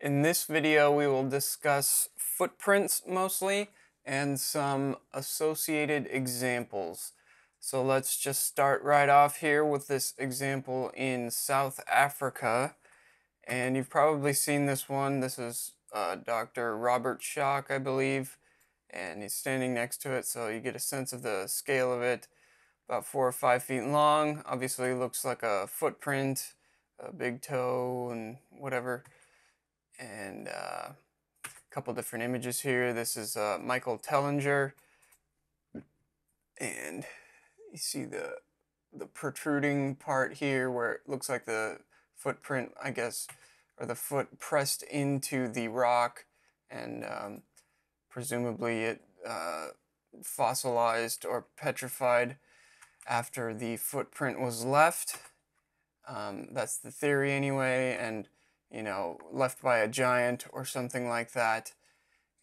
In this video, we will discuss footprints mostly and some associated examples. So let's just start right off here with this example in South Africa. And you've probably seen this one. This is uh, Dr. Robert Schoch, I believe, and he's standing next to it, so you get a sense of the scale of it. About four or five feet long. Obviously, looks like a footprint, a big toe, and whatever and uh, a couple different images here. This is uh, Michael Tellinger, and you see the the protruding part here where it looks like the footprint, I guess, or the foot pressed into the rock, and um, presumably it uh, fossilized or petrified after the footprint was left. Um, that's the theory anyway, and you know, left by a giant or something like that.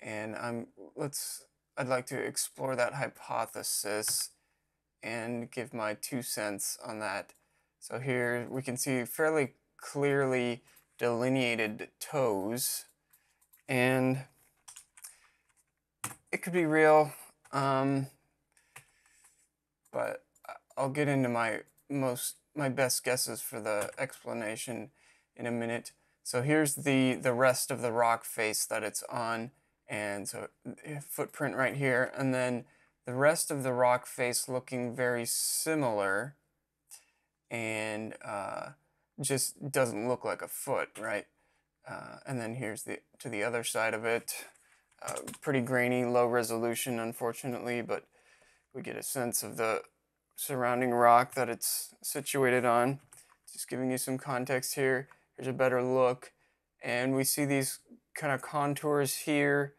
And I'm let's I'd like to explore that hypothesis and give my two cents on that. So here we can see fairly clearly delineated toes and it could be real um, but I'll get into my most my best guesses for the explanation in a minute. So here's the, the rest of the rock face that it's on. And so eh, footprint right here. And then the rest of the rock face looking very similar and uh, just doesn't look like a foot, right? Uh, and then here's the to the other side of it. Uh, pretty grainy, low resolution, unfortunately, but we get a sense of the surrounding rock that it's situated on. Just giving you some context here. Here's a better look. And we see these kind of contours here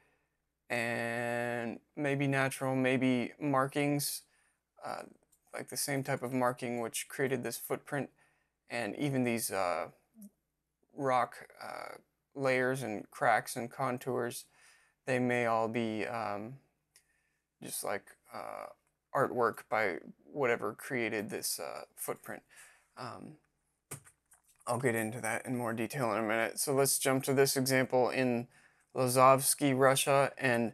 and maybe natural, maybe markings, uh, like the same type of marking which created this footprint. And even these uh, rock uh, layers and cracks and contours, they may all be um, just like uh, artwork by whatever created this uh, footprint. Um, I'll get into that in more detail in a minute. So let's jump to this example in Lozovsky, Russia, and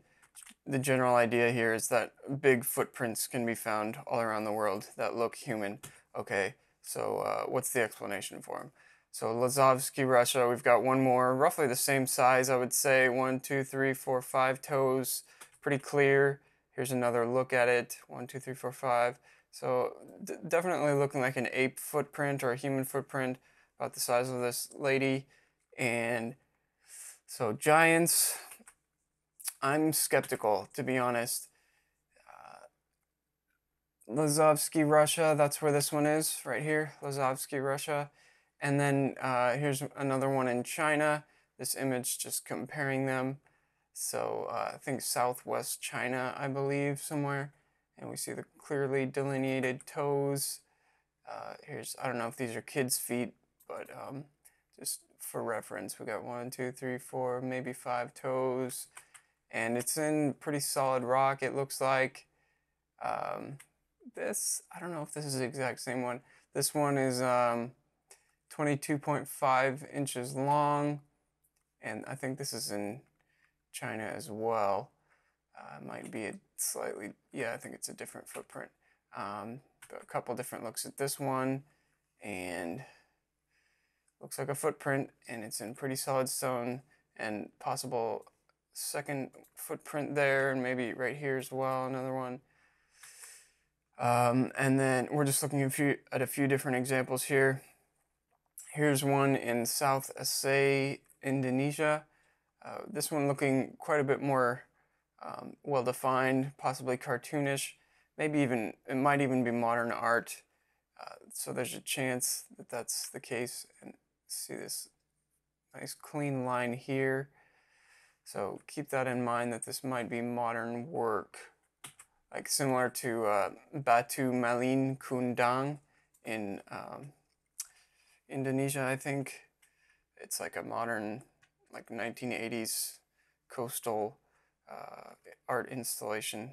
the general idea here is that big footprints can be found all around the world that look human. Okay, so uh, what's the explanation for them? So Lozovsky, Russia, we've got one more, roughly the same size, I would say. One, two, three, four, five toes, pretty clear. Here's another look at it. One, two, three, four, five. So definitely looking like an ape footprint or a human footprint about the size of this lady. And so giants, I'm skeptical, to be honest. Uh, Lozovsky, Russia, that's where this one is, right here, Lozovsky, Russia. And then uh, here's another one in China. This image just comparing them. So uh, I think southwest China, I believe, somewhere. And we see the clearly delineated toes. Uh, here's, I don't know if these are kids' feet, but um, just for reference, we got one, two, three, four, maybe five toes, and it's in pretty solid rock. It looks like um, this. I don't know if this is the exact same one. This one is um, 22.5 inches long, and I think this is in China as well. Uh, might be a slightly, yeah, I think it's a different footprint. Um, a couple different looks at this one, and looks like a footprint and it's in pretty solid stone and possible second footprint there and maybe right here as well another one. Um, and then we're just looking a few, at a few different examples here. Here's one in South Aceh Indonesia. Uh, this one looking quite a bit more um, well defined possibly cartoonish maybe even it might even be modern art. Uh, so there's a chance that that's the case and see this nice clean line here. So keep that in mind that this might be modern work, like similar to uh, Batu Malin Kundang in um, Indonesia, I think. It's like a modern, like 1980s coastal uh, art installation.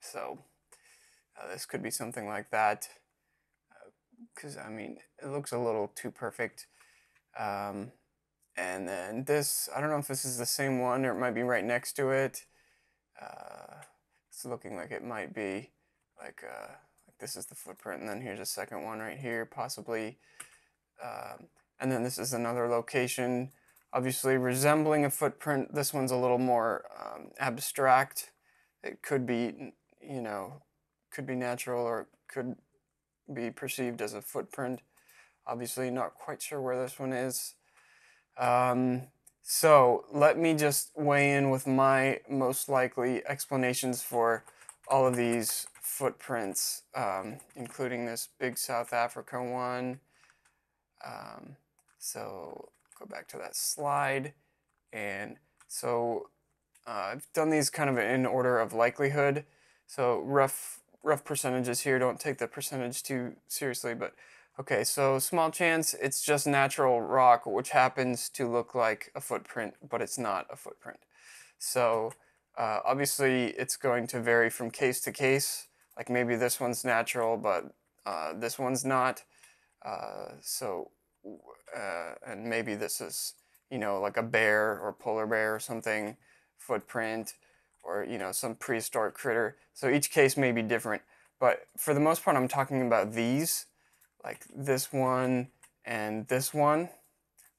So uh, this could be something like that because I mean it looks a little too perfect. Um, and then this, I don't know if this is the same one or it might be right next to it. Uh, it's looking like it might be like, uh, like this is the footprint and then here's a second one right here possibly. Um, and then this is another location, obviously resembling a footprint. This one's a little more um, abstract. It could be, you know, could be natural or could be perceived as a footprint. Obviously not quite sure where this one is. Um, so let me just weigh in with my most likely explanations for all of these footprints, um, including this big South Africa one. Um, so go back to that slide. And so uh, I've done these kind of in order of likelihood. So rough rough percentages here. Don't take the percentage too seriously, but Okay, so small chance it's just natural rock, which happens to look like a footprint, but it's not a footprint. So uh, obviously it's going to vary from case to case. Like maybe this one's natural, but uh, this one's not. Uh, so, uh, and maybe this is, you know, like a bear or polar bear or something, footprint, or, you know, some prehistoric critter. So each case may be different. But for the most part, I'm talking about these like this one and this one,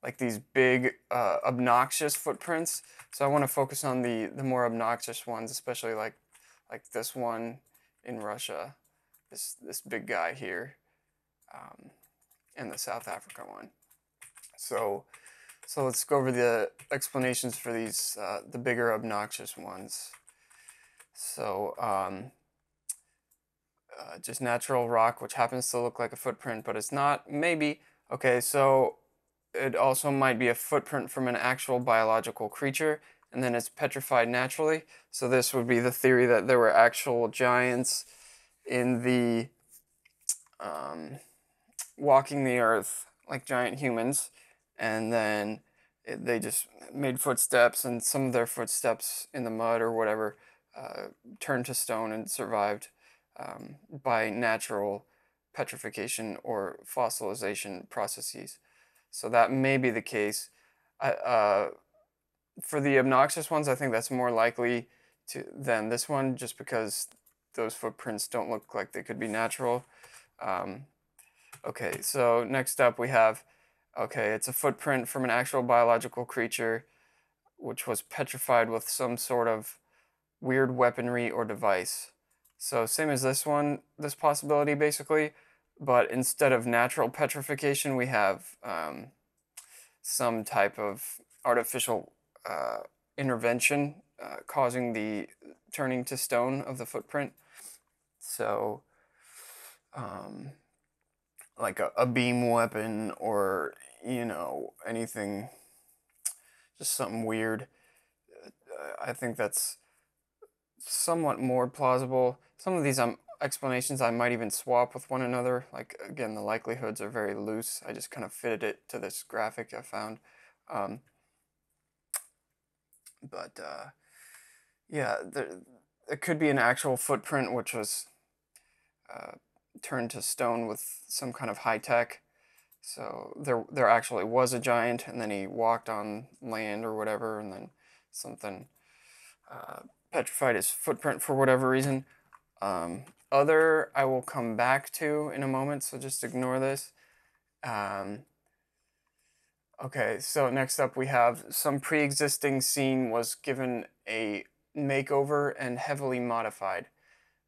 like these big uh, obnoxious footprints. So I want to focus on the, the more obnoxious ones, especially like like this one in Russia, this this big guy here, um, and the South Africa one. So so let's go over the explanations for these uh, the bigger obnoxious ones. So um, uh, just natural rock, which happens to look like a footprint, but it's not. Maybe. Okay, so it also might be a footprint from an actual biological creature, and then it's petrified naturally. So this would be the theory that there were actual giants in the um, walking the earth like giant humans, and then it, they just made footsteps, and some of their footsteps in the mud or whatever uh, turned to stone and survived um, by natural petrification or fossilization processes. So that may be the case. uh, for the obnoxious ones, I think that's more likely to than this one, just because those footprints don't look like they could be natural. Um, okay, so next up we have, okay, it's a footprint from an actual biological creature, which was petrified with some sort of weird weaponry or device. So same as this one, this possibility basically, but instead of natural petrification, we have um, some type of artificial uh, intervention uh, causing the turning to stone of the footprint. So, um, like a, a beam weapon or, you know, anything, just something weird. Uh, I think that's somewhat more plausible. Some of these um, explanations I might even swap with one another. Like, again, the likelihoods are very loose. I just kind of fitted it to this graphic I found. Um, but, uh, yeah, there, it could be an actual footprint which was uh, turned to stone with some kind of high tech. So there, there actually was a giant, and then he walked on land or whatever, and then something uh, petrified his footprint for whatever reason. Um, other, I will come back to in a moment, so just ignore this. Um, okay, so next up we have some pre-existing scene was given a makeover and heavily modified,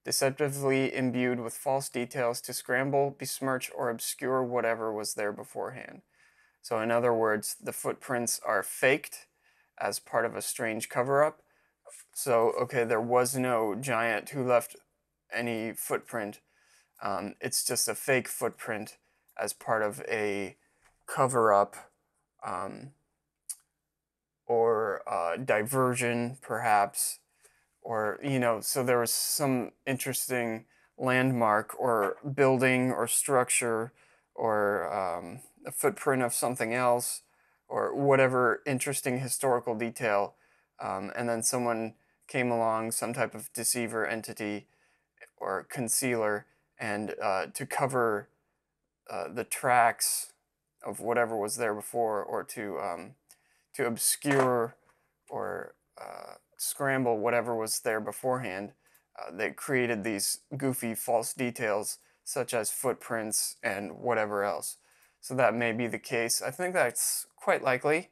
deceptively imbued with false details to scramble, besmirch, or obscure whatever was there beforehand. So in other words, the footprints are faked as part of a strange cover-up. So, okay, there was no giant who left any footprint. Um, it's just a fake footprint as part of a cover up um, or uh, diversion, perhaps. Or, you know, so there was some interesting landmark or building or structure or um, a footprint of something else or whatever interesting historical detail. Um, and then someone came along, some type of deceiver entity, or concealer and uh, to cover uh, the tracks of whatever was there before or to um, to obscure or uh, scramble whatever was there beforehand, uh, they created these goofy false details such as footprints and whatever else. So that may be the case. I think that's quite likely,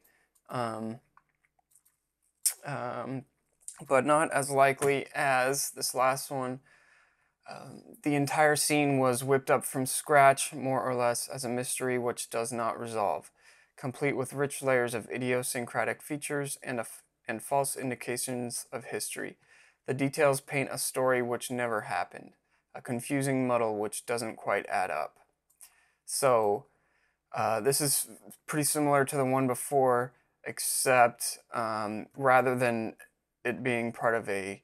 um, um, but not as likely as this last one. Um, the entire scene was whipped up from scratch, more or less, as a mystery which does not resolve, complete with rich layers of idiosyncratic features and, and false indications of history. The details paint a story which never happened, a confusing muddle which doesn't quite add up. So, uh, this is pretty similar to the one before, except um, rather than it being part of a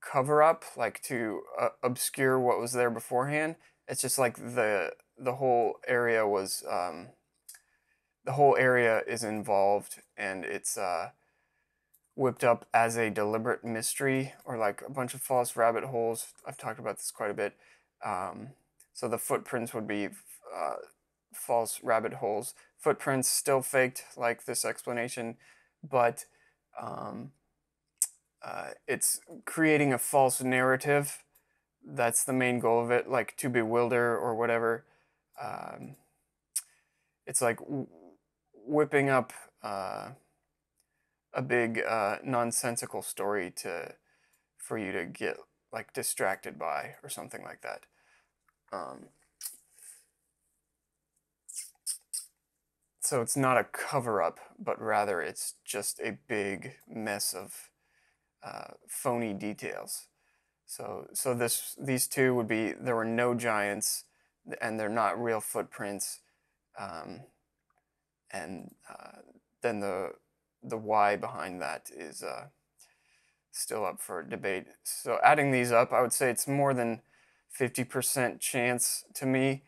cover up, like to uh, obscure what was there beforehand. It's just like the the whole area was um, the whole area is involved, and it's uh, whipped up as a deliberate mystery or like a bunch of false rabbit holes. I've talked about this quite a bit. Um, so the footprints would be uh, false rabbit holes. Footprints still faked, like this explanation, but um, uh, it's creating a false narrative. That's the main goal of it, like to bewilder or whatever. Um, it's like whipping up uh, a big uh, nonsensical story to for you to get like distracted by or something like that. Um, so it's not a cover up, but rather it's just a big mess of uh, phony details. So, so this these two would be there were no giants, and they're not real footprints, um, and uh, then the the why behind that is uh, still up for debate. So, adding these up, I would say it's more than fifty percent chance to me.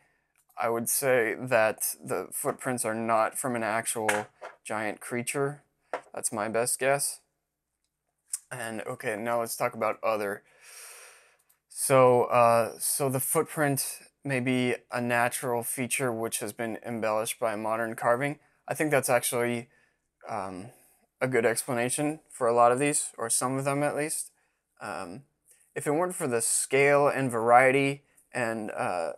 I would say that the footprints are not from an actual giant creature. That's my best guess. And okay, now let's talk about other. So, uh, so the footprint may be a natural feature which has been embellished by modern carving. I think that's actually um, a good explanation for a lot of these, or some of them at least. Um, if it weren't for the scale and variety and uh,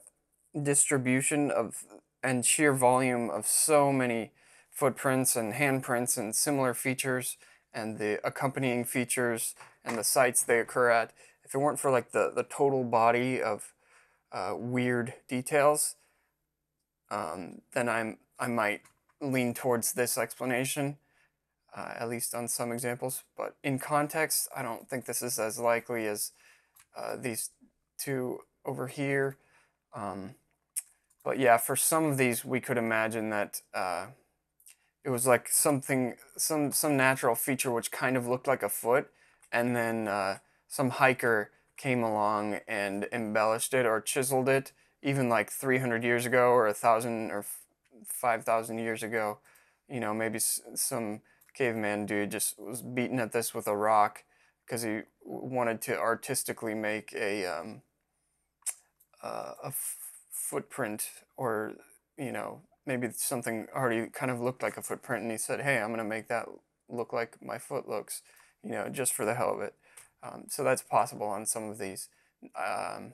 distribution of and sheer volume of so many footprints and handprints and similar features, and the accompanying features and the sites they occur at, if it weren't for like the, the total body of uh, weird details, um, then I'm I might lean towards this explanation, uh, at least on some examples. But in context, I don't think this is as likely as uh, these two over here. Um, but yeah, for some of these, we could imagine that uh, it was like something some some natural feature which kind of looked like a foot and then uh, some hiker came along and embellished it or chiseled it even like 300 years ago or a thousand or 5000 years ago. You know maybe some caveman dude just was beating at this with a rock because he wanted to artistically make a um, uh, a footprint or you know maybe something already kind of looked like a footprint and he said hey i'm going to make that look like my foot looks you know just for the hell of it. Um, so that's possible on some of these. Um,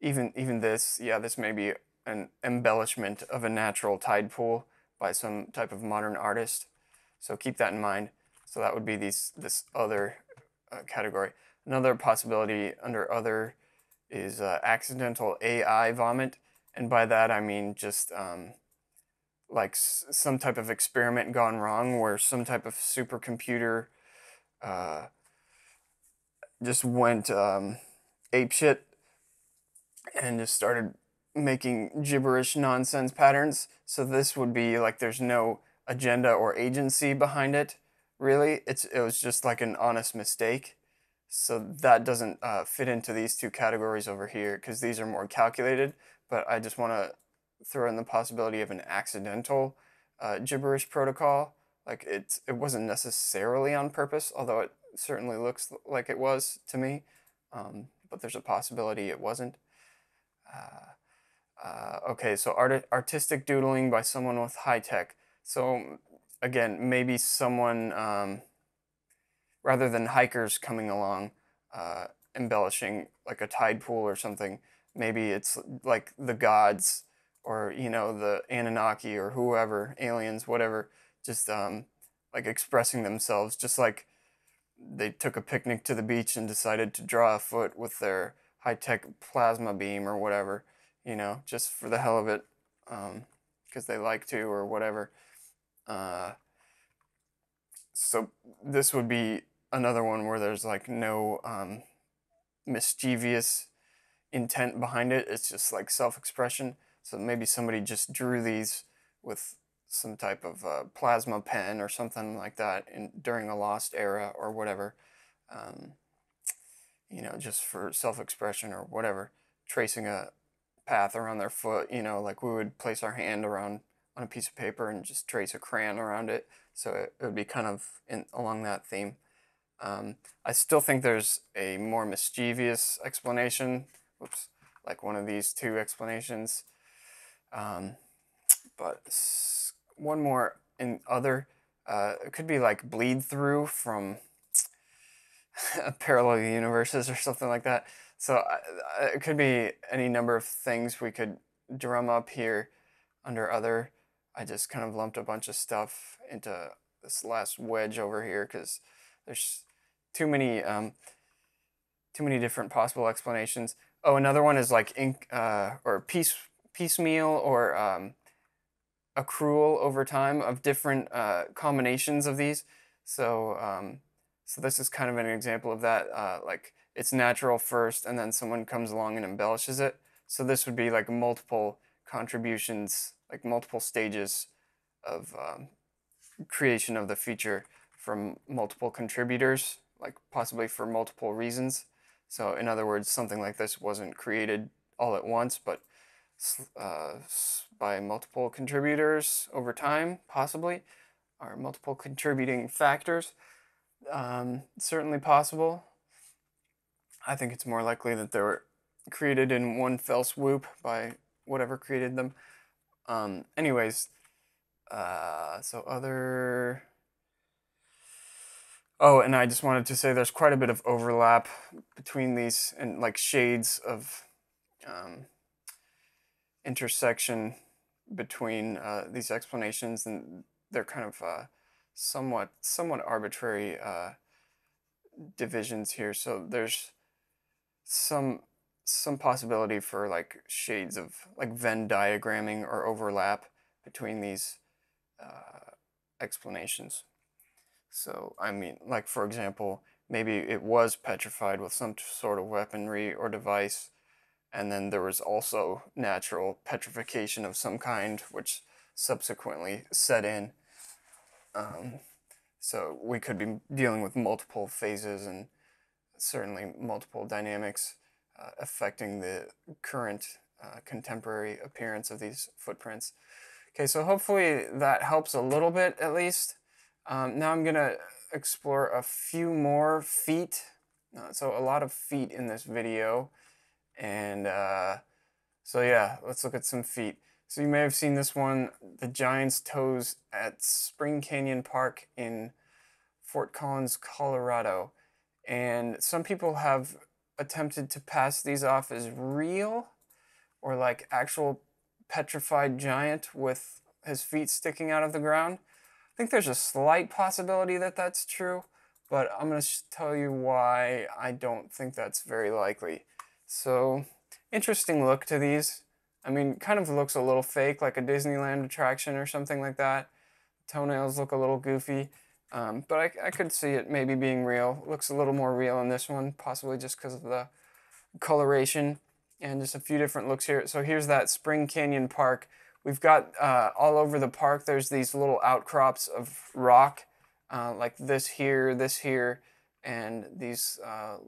even even this yeah this may be an embellishment of a natural tide pool by some type of modern artist. So keep that in mind. So that would be these this other uh, category. Another possibility under other is uh, accidental ai vomit and by that I mean just um, like some type of experiment gone wrong, where some type of supercomputer uh, just went um, ape shit and just started making gibberish nonsense patterns. So this would be like there's no agenda or agency behind it. Really, it's it was just like an honest mistake. So that doesn't uh, fit into these two categories over here because these are more calculated but I just want to throw in the possibility of an accidental uh, gibberish protocol. Like it, it wasn't necessarily on purpose, although it certainly looks like it was to me. Um, but there's a possibility it wasn't. Uh, uh, okay, so art- artistic doodling by someone with high tech. So again, maybe someone, um, rather than hikers coming along, uh, embellishing like a tide pool or something, maybe it's like the gods or, you know, the Anunnaki or whoever, aliens, whatever, just um, like expressing themselves, just like they took a picnic to the beach and decided to draw a foot with their high tech plasma beam or whatever, you know, just for the hell of it, because um, they like to or whatever. Uh, so this would be another one where there's like no um, mischievous intent behind it. It's just like self expression. So maybe somebody just drew these with some type of uh, plasma pen or something like that in during a lost era or whatever. Um, you know, just for self expression or whatever, tracing a path around their foot. You know, like we would place our hand around on a piece of paper and just trace a crayon around it. So it, it would be kind of in along that theme. Um, I still think there's a more mischievous explanation. Whoops, like one of these two explanations. Um, but one more in other. Uh, it could be like bleed through from parallel universes or something like that. So uh, it could be any number of things we could drum up here under other. I just kind of lumped a bunch of stuff into this last wedge over here because there's too many um, too many different possible explanations. Oh, another one is like ink uh, or piece piecemeal or um, accrual over time of different uh, combinations of these. So um, so this is kind of an example of that. Uh, like it's natural first, and then someone comes along and embellishes it. So this would be like multiple contributions, like multiple stages of um, creation of the feature from multiple contributors, like possibly for multiple reasons. So in other words, something like this wasn't created all at once, but uh, by multiple contributors over time, possibly, or multiple contributing factors. Um, certainly possible. I think it's more likely that they were created in one fell swoop by whatever created them. Um, anyways, uh, so other. Oh, and I just wanted to say there's quite a bit of overlap between these and like shades of um, intersection between uh, these explanations, and they're kind of uh, somewhat somewhat arbitrary uh, divisions here. So there's some some possibility for like shades of like Venn diagramming or overlap between these uh, explanations. So I mean, like for example, maybe it was petrified with some sort of weaponry or device, and then there was also natural petrification of some kind, which subsequently set in um, so we could be dealing with multiple phases and certainly multiple dynamics uh, affecting the current uh, contemporary appearance of these footprints. Okay, so hopefully that helps a little bit at least. Um, now I'm going to explore a few more feet. Uh, so a lot of feet in this video. And uh, so yeah, let's look at some feet. So you may have seen this one, the Giant's Toes at Spring Canyon Park in Fort Collins, Colorado. And some people have attempted to pass these off as real or like actual petrified giant with his feet sticking out of the ground. I think there's a slight possibility that that's true, but I'm going to tell you why I don't think that's very likely. So, interesting look to these. I mean, kind of looks a little fake, like a Disneyland attraction or something like that. Toenails look a little goofy, um, but I, I could see it maybe being real. Looks a little more real in this one, possibly just because of the coloration and just a few different looks here. So here's that Spring Canyon Park. We've got uh, all over the park, there's these little outcrops of rock, uh, like this here, this here, and these, uh,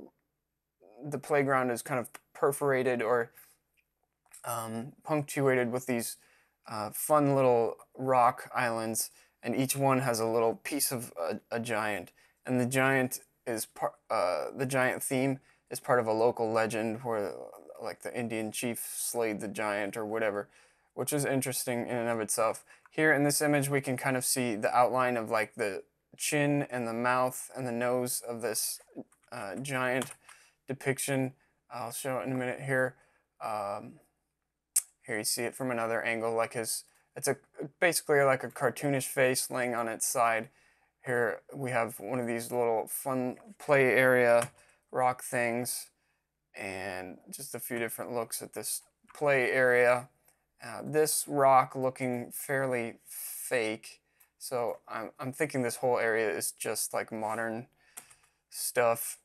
the playground is kind of perforated or um, punctuated with these uh, fun little rock islands, and each one has a little piece of a, a giant. And the giant is part. Uh, the giant theme is part of a local legend where, like, the Indian chief slayed the giant or whatever, which is interesting in and of itself. here in this image, we can kind of see the outline of like the chin and the mouth and the nose of this uh, giant depiction. I'll show it in a minute here. Um, here you see it from another angle, like his, it's a basically like a cartoonish face laying on its side. Here we have one of these little fun play area rock things and just a few different looks at this play area. Uh, this rock looking fairly fake. So I'm, I'm thinking this whole area is just like modern stuff.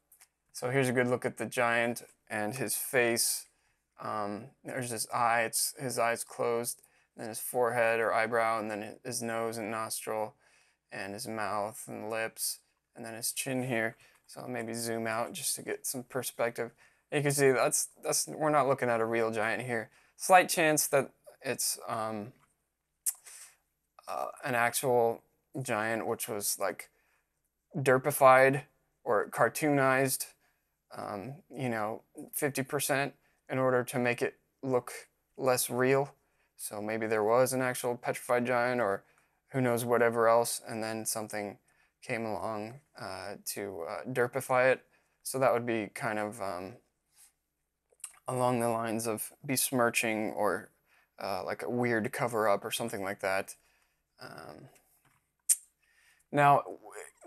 So here's a good look at the giant and his face. Um, there's his eye, it's, his eyes closed, then his forehead or eyebrow, and then his nose and nostril, and his mouth and lips, and then his chin here. So I'll maybe zoom out just to get some perspective. You can see that's, that's we're not looking at a real giant here. Slight chance that it's um, uh, an actual giant, which was like derpified or cartoonized, um, you know, 50% in order to make it look less real. So maybe there was an actual petrified giant or who knows whatever else, and then something came along uh, to uh, derpify it. So that would be kind of um, along the lines of besmirching or uh, like a weird cover up or something like that. Um, now,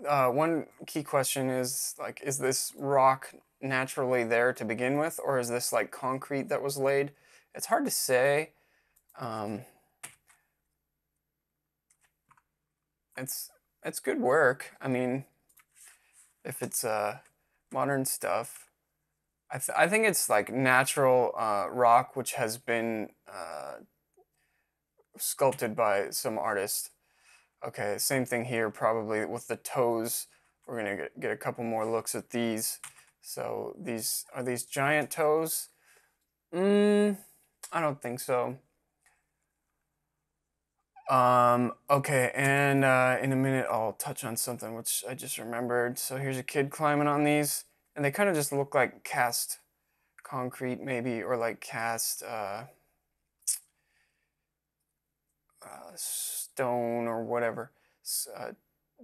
uh, one key question is like, is this rock naturally there to begin with, or is this like concrete that was laid? It's hard to say. Um, it's it's good work. I mean, if it's uh, modern stuff, I th I think it's like natural uh, rock which has been uh, sculpted by some artist. Okay, same thing here probably with the toes. We're gonna get, get a couple more looks at these. So these, are these giant toes? Mm, I don't think so. Um, okay, and uh, in a minute I'll touch on something which I just remembered. So here's a kid climbing on these, and they kind of just look like cast concrete maybe, or like cast uh, uh, stone or whatever, uh,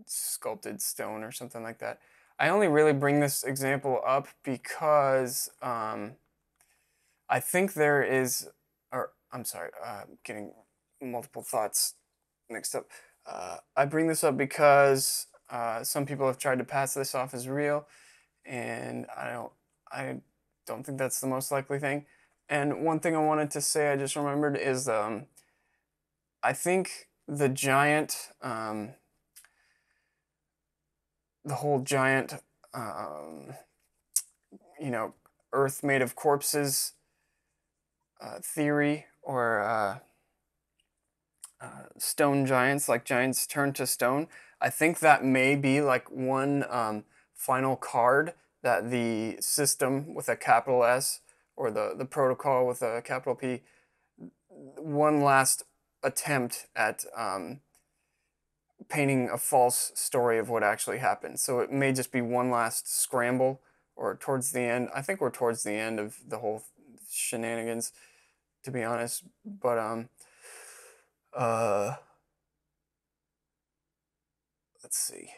sculpted stone or something like that. I only really bring this example up because um, I think there is, or I'm sorry, uh, getting multiple thoughts mixed up. Uh, I bring this up because uh, some people have tried to pass this off as real, and I don't, I don't think that's the most likely thing. And one thing I wanted to say, I just remembered, is um, I think the giant um, the whole giant, um, you know, Earth made of corpses uh, theory or uh, uh, stone giants, like giants turned to stone. I think that may be like one um, final card that the system with a capital S or the, the protocol with a capital P, one last attempt at um, painting a false story of what actually happened. So it may just be one last scramble or towards the end. I think we're towards the end of the whole shenanigans, to be honest. But, um, uh, let's see.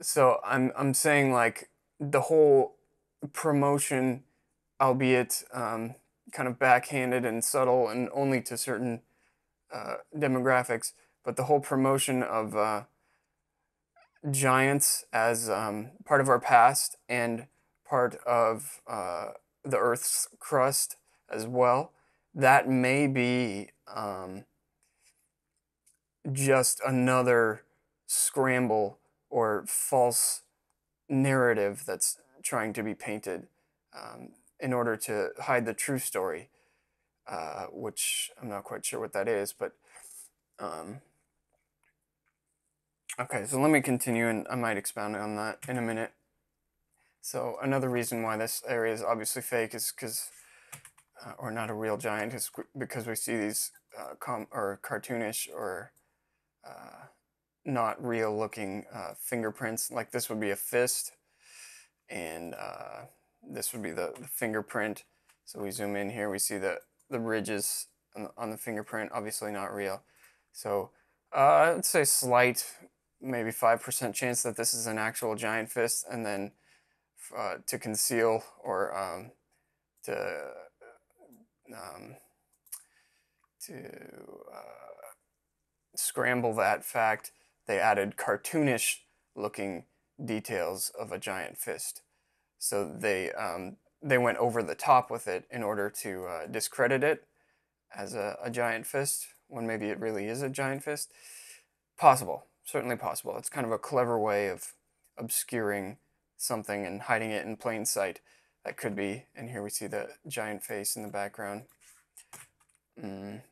So I'm, I'm saying like the whole promotion, albeit um, kind of backhanded and subtle and only to certain uh, demographics, but the whole promotion of uh, giants as um, part of our past and part of uh, the Earth's crust as well, that may be um, just another scramble or false narrative that's trying to be painted um, in order to hide the true story uh, which I'm not quite sure what that is, but um, okay, so let me continue and I might expound on that in a minute. So another reason why this area is obviously fake is because, uh, or not a real giant, is because we see these uh, com or cartoonish or uh, not real looking uh, fingerprints. Like this would be a fist, and uh, this would be the, the fingerprint. So we zoom in here, we see that the ridges on the, on the fingerprint, obviously not real. So uh, I'd say slight, maybe 5% chance that this is an actual giant fist, and then uh, to conceal or um, to um, to uh, scramble that fact, they added cartoonish looking details of a giant fist. So they um, they went over the top with it in order to uh, discredit it as a, a giant fist when maybe it really is a giant fist. Possible, certainly possible. It's kind of a clever way of obscuring something and hiding it in plain sight. That could be, and here we see the giant face in the background. Mm.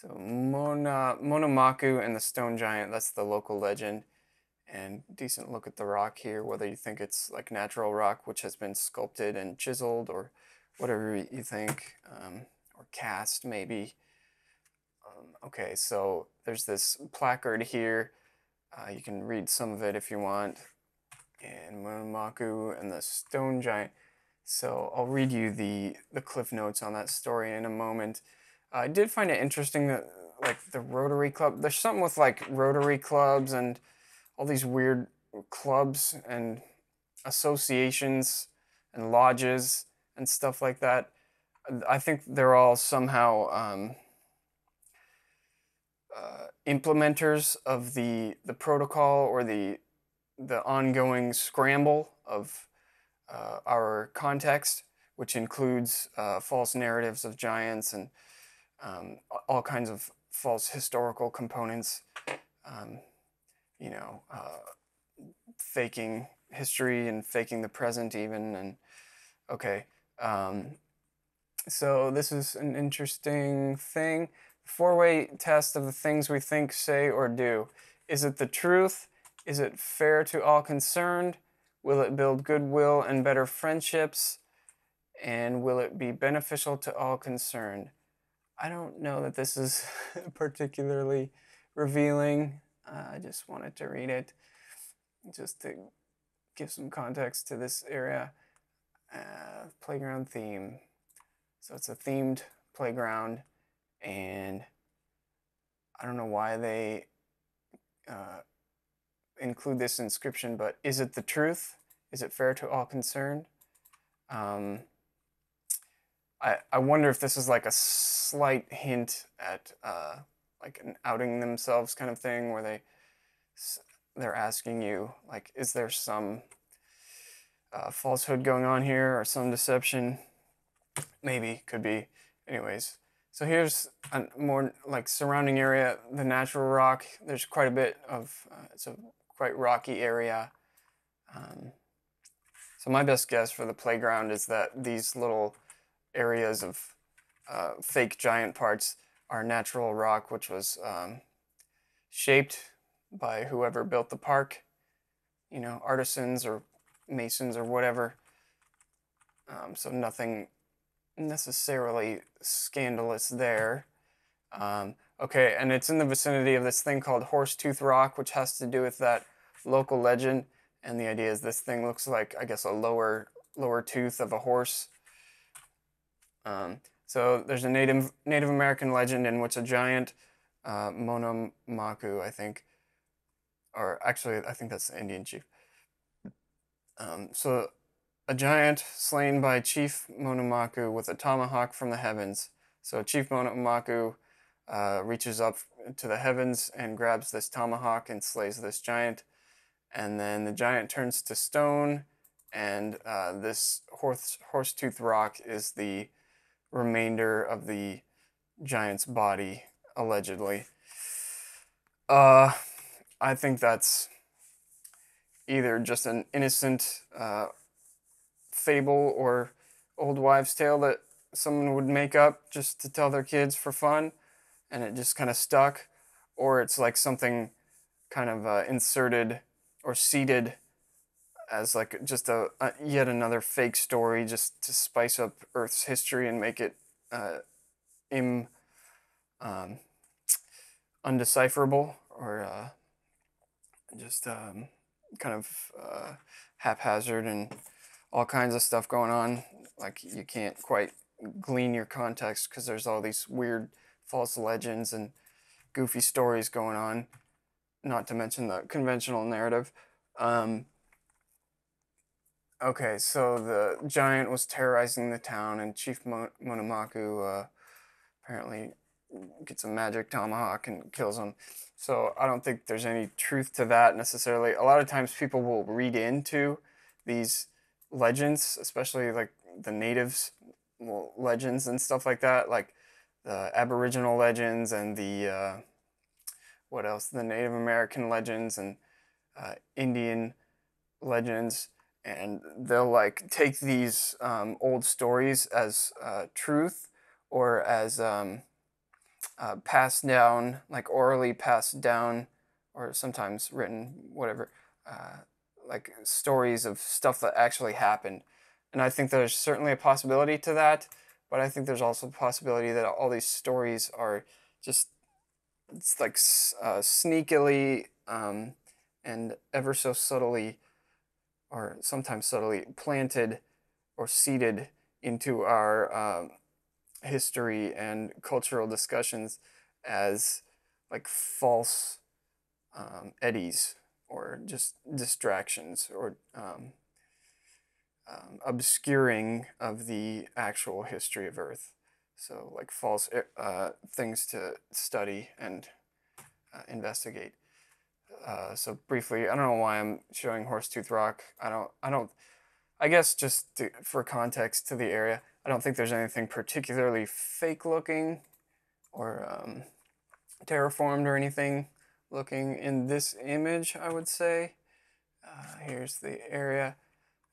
So Mona, Maunamoku and the stone giant, that's the local legend. And decent look at the rock here, whether you think it's like natural rock, which has been sculpted and chiseled, or whatever you think, um, or cast maybe. Um, okay, so there's this placard here. Uh, you can read some of it if you want and Maunamoku and the Stone Giant. So I'll read you the, the cliff notes on that story in a moment. I did find it interesting that like the Rotary Club, there's something with like Rotary clubs and all these weird clubs and associations and lodges and stuff like that. I think they're all somehow um, uh, implementers of the the protocol or the the ongoing scramble of uh, our context, which includes uh, false narratives of giants and um, all kinds of false historical components, um, you know, uh, faking history and faking the present, even. And okay, um, so this is an interesting thing. Four way test of the things we think, say, or do. Is it the truth? Is it fair to all concerned? Will it build goodwill and better friendships? And will it be beneficial to all concerned? I don't know that this is particularly revealing. Uh, I just wanted to read it just to give some context to this area. Uh, playground theme. So it's a themed playground, and I don't know why they uh, include this inscription, but is it the truth? Is it fair to all concerned? Um, I, I wonder if this is like a slight hint at uh, like an outing themselves kind of thing where they they're asking you like is there some uh, falsehood going on here or some deception? Maybe could be. Anyways so here's a more like surrounding area the natural rock. There's quite a bit of uh, it's a quite rocky area. Um, so my best guess for the playground is that these little areas of uh, fake giant parts are natural rock, which was um, shaped by whoever built the park, you know, artisans or masons or whatever. Um, so nothing necessarily scandalous there. Um, okay, and it's in the vicinity of this thing called Horsetooth Rock, which has to do with that local legend, and the idea is this thing looks like, I guess, a lower lower tooth of a horse. Um, so there's a Native Native American legend in which a giant uh, Maunamoku, I think, or actually, I think that's the Indian chief. Um, so a giant slain by Chief Maunamoku with a tomahawk from the heavens. So Chief Maunamoku uh, reaches up to the heavens and grabs this tomahawk and slays this giant and then the giant turns to stone, and uh, this horse horse tooth rock is the remainder of the giant's body, allegedly. Uh, I think that's either just an innocent uh, fable or old wives' tale that someone would make up just to tell their kids for fun, and it just kind of stuck, or it's like something kind of uh, inserted or seeded as like just a, a, yet another fake story just to spice up Earth's history and make it uh, im um, undecipherable or uh, just um, kind of uh, haphazard and all kinds of stuff going on. Like you can't quite glean your context because there's all these weird false legends and goofy stories going on, not to mention the conventional narrative. Um, okay, so the giant was terrorizing the town, and Chief Mo- Maunamoku uh, apparently gets a magic tomahawk and kills him. So I don't think there's any truth to that necessarily. A lot of times people will read into these legends, especially like the natives well, legends and stuff like that, like the Aboriginal legends and the uh, what else? The Native American legends and uh, Indian legends, and they'll like take these um, old stories as uh, truth or as um, uh, passed down, like orally passed down, or sometimes written, whatever, uh, like stories of stuff that actually happened. And I think there's certainly a possibility to that, but I think there's also a possibility that all these stories are just it's like uh, sneakily um, and ever so subtly, or sometimes subtly, planted or seeded into our um, history and cultural discussions as like false um, eddies or just distractions or um, um, obscuring of the actual history of Earth. So, like false uh, things to study and uh, investigate. Uh, so briefly, I don't know why I'm showing Horsetooth Rock. I don't. I don't. I guess just to, for context to the area, I don't think there's anything particularly fake looking or um, terraformed or anything looking in this image. I would say. Uh, here's the area.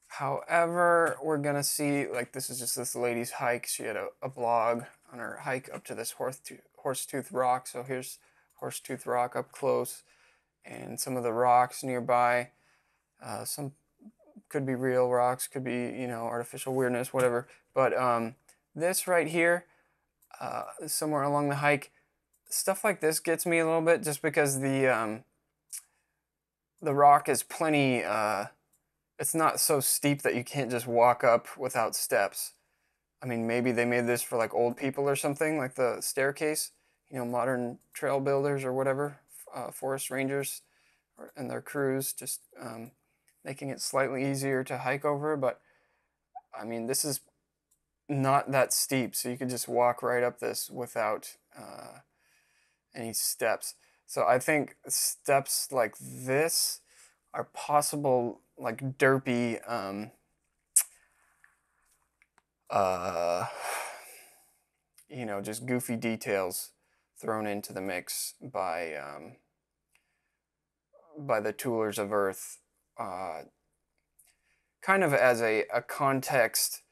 However, we're gonna see, like this is just this lady's hike. She had a, a blog on her hike up to this horse Horsetooth Rock. So here's Horsetooth Rock up close and some of the rocks nearby. Uh, some could be real rocks, could be, you know, artificial weirdness, whatever. But um, this right here, uh, somewhere along the hike, stuff like this gets me a little bit just because the um, the rock is plenty uh, it's not so steep that you can't just walk up without steps. I mean, maybe they made this for like old people or something, like the staircase. You know, modern trail builders or whatever, uh, forest rangers, and their crews, just um, making it slightly easier to hike over. But I mean, this is not that steep, so you could just walk right up this without uh, any steps. So I think steps like this are possible like derpy um, uh, you know just goofy details thrown into the mix by um, by the toolers of earth uh, kind of as a, a context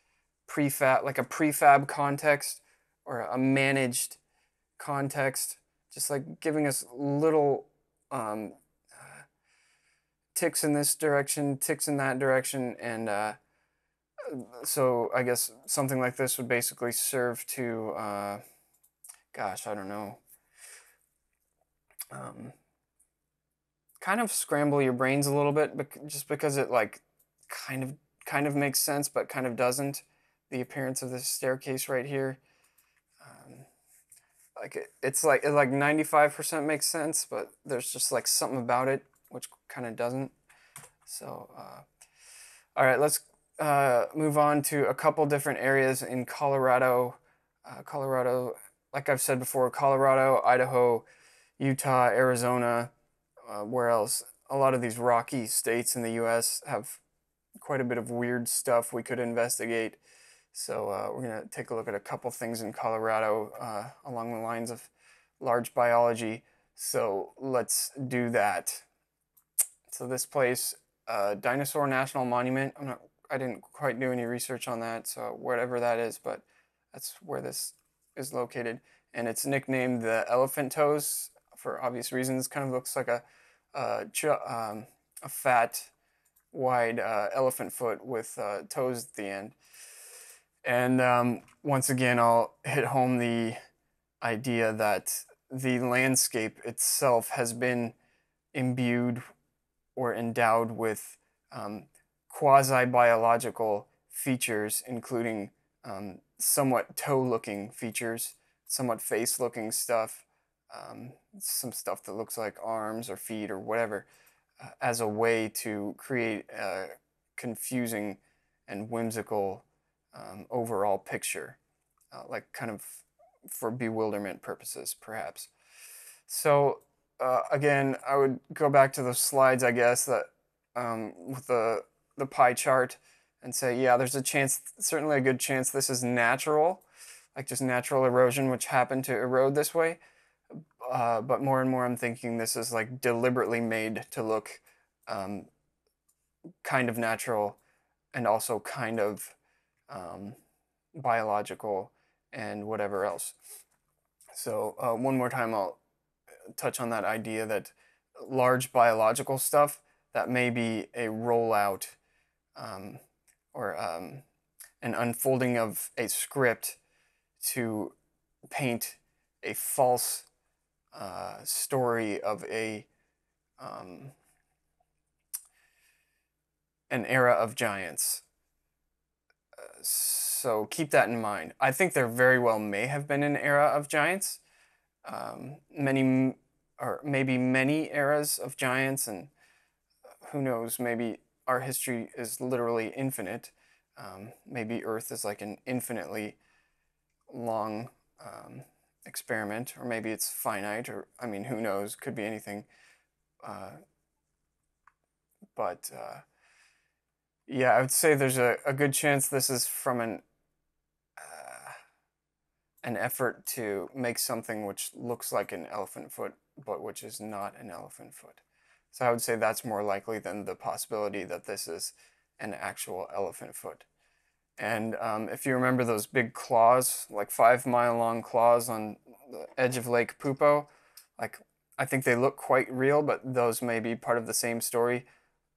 prefab like a prefab context or a managed context just like giving us little um, ticks in this direction, ticks in that direction, and uh, so I guess something like this would basically serve to, uh, gosh, I don't know, um, kind of scramble your brains a little bit, but just because it like kind of kind of makes sense, but kind of doesn't. The appearance of this staircase right here. Um, like it, it's like it like 95% makes sense, but there's just like something about it which kind of doesn't. So, uh, all right, let's uh, move on to a couple different areas in Colorado. Uh, Colorado, like I've said before, Colorado, Idaho, Utah, Arizona, uh, where else? A lot of these rocky states in the U.S. have quite a bit of weird stuff we could investigate. So uh, we're going to take a look at a couple things in Colorado uh, along the lines of large biology. So let's do that. So this place, uh, Dinosaur National Monument. I'm not. I didn't quite do any research on that, so whatever that is, but that's where this is located, and it's nicknamed the Elephant Toes for obvious reasons. Kind of looks like a um, a fat, wide uh, elephant foot with uh, toes at the end. And um, once again, I'll hit home the idea that the landscape itself has been imbued or endowed with um, quasi biological features, including um, somewhat toe-looking features, somewhat face-looking stuff, um, some stuff that looks like arms or feet or whatever, uh, as a way to create a confusing and whimsical um, overall picture, uh, like kind of for bewilderment purposes, perhaps. So uh, again, I would go back to those slides, I guess, that um, with the the pie chart and say, yeah, there's a chance, certainly a good chance this is natural, like just natural erosion, which happened to erode this way. Uh, but more and more, I'm thinking this is like deliberately made to look um, kind of natural and also kind of um, biological and whatever else. So uh, one more time, I'll touch on that idea that large biological stuff that may be a rollout um, or um, an unfolding of a script to paint a false uh, story of a um, an era of giants. So keep that in mind. I think there very well may have been an era of giants, um, many or maybe many eras of giants, and who knows, maybe our history is literally infinite. Um, maybe Earth is like an infinitely long um, experiment, or maybe it's finite, or I mean, who knows? Could be anything. Uh, but uh, yeah, I would say there's a, a good chance this is from an uh, an effort to make something which looks like an elephant foot, but which is not an elephant foot. So I would say that's more likely than the possibility that this is an actual elephant foot. And um, if you remember those big claws, like five mile long claws on the edge of Lake Poopo, like I think they look quite real, but those may be part of the same story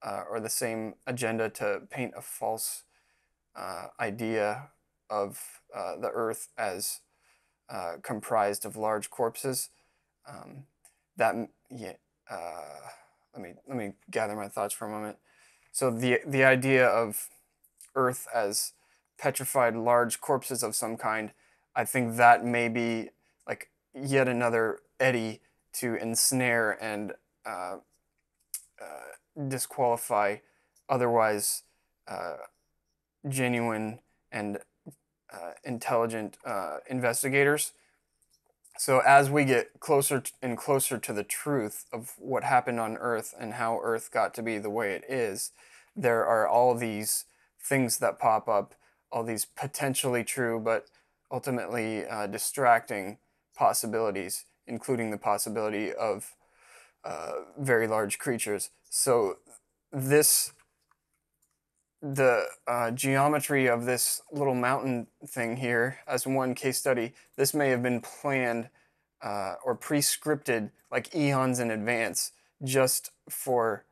uh, or the same agenda to paint a false uh, idea of uh, the earth as uh, comprised of large corpses. Um, that, yeah, uh, let me let me gather my thoughts for a moment. So the the idea of Earth as petrified large corpses of some kind, I think that may be like yet another eddy to ensnare and uh, uh, disqualify otherwise uh, genuine and uh, intelligent uh, investigators so as we get closer and closer to the truth of what happened on Earth and how Earth got to be the way it is, there are all these things that pop up, all these potentially true but ultimately uh, distracting possibilities, including the possibility of uh, very large creatures. So this the uh, geometry of this little mountain thing here as one case study, this may have been planned uh, or pre-scripted like eons in advance just for,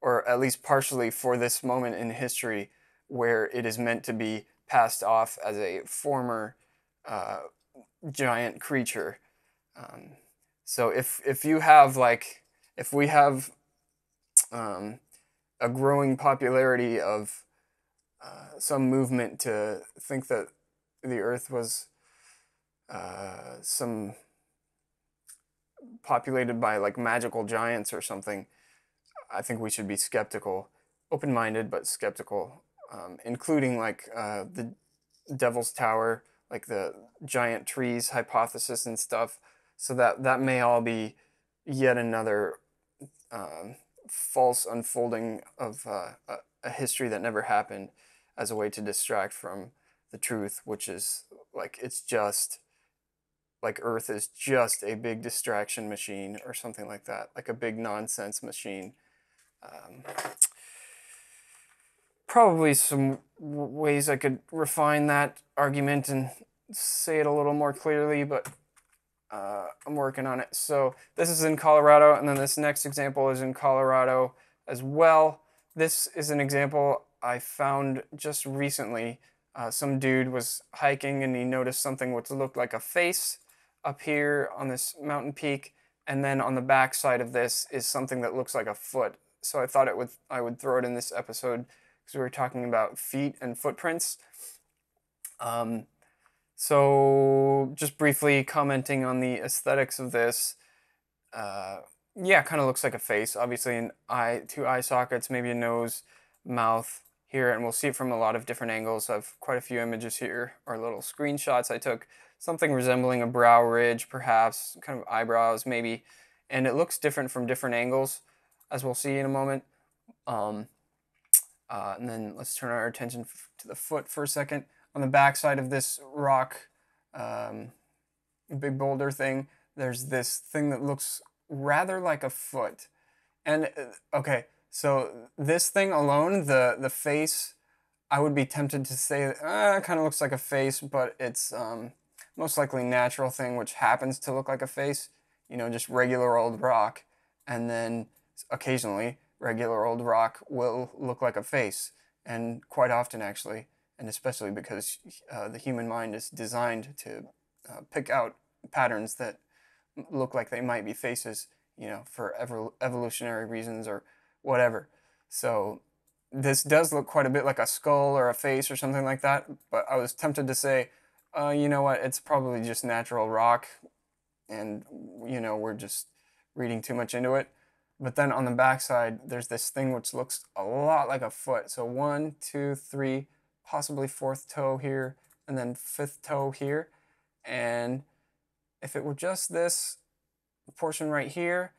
or at least partially for this moment in history where it is meant to be passed off as a former uh, giant creature. Um, so if, if you have like, if we have um, a growing popularity of uh, some movement to think that the Earth was uh, some populated by like magical giants or something, I think we should be skeptical, open-minded but skeptical, um, including like uh, the Devil's Tower, like the giant trees hypothesis and stuff. So that that may all be yet another um, false unfolding of uh, a, a history that never happened as a way to distract from the truth, which is like it's just like Earth is just a big distraction machine or something like that, like a big nonsense machine. Um, probably some ways I could refine that argument and say it a little more clearly, but uh, I'm working on it. So this is in Colorado, and then this next example is in Colorado as well. This is an example I found just recently. Uh, some dude was hiking and he noticed something which looked like a face up here on this mountain peak, and then on the back side of this is something that looks like a foot. So I thought it would I would throw it in this episode because we were talking about feet and footprints. Um, so just briefly commenting on the aesthetics of this, uh, yeah, kind of looks like a face. Obviously, an eye, two eye sockets, maybe a nose, mouth here, and we'll see it from a lot of different angles. I have quite a few images here, or little screenshots I took. Something resembling a brow ridge, perhaps, kind of eyebrows, maybe. And it looks different from different angles, as we'll see in a moment. Um, uh, and then let's turn our attention to the foot for a second. On the back side of this rock, um, big boulder thing, there's this thing that looks rather like a foot. And uh, okay, so this thing alone, the the face, I would be tempted to say uh, it kind of looks like a face, but it's um, most likely natural thing which happens to look like a face. You know, just regular old rock, and then occasionally regular old rock will look like a face, and quite often actually, and especially because uh, the human mind is designed to uh, pick out patterns that look like they might be faces, you know, for ever evolutionary reasons or whatever. So this does look quite a bit like a skull or a face or something like that, but I was tempted to say, uh, you know what, it's probably just natural rock, and, you know, we're just reading too much into it. But then on the backside, there's this thing which looks a lot like a foot. So one, two, three, possibly fourth toe here, and then fifth toe here. And if it were just this portion right here,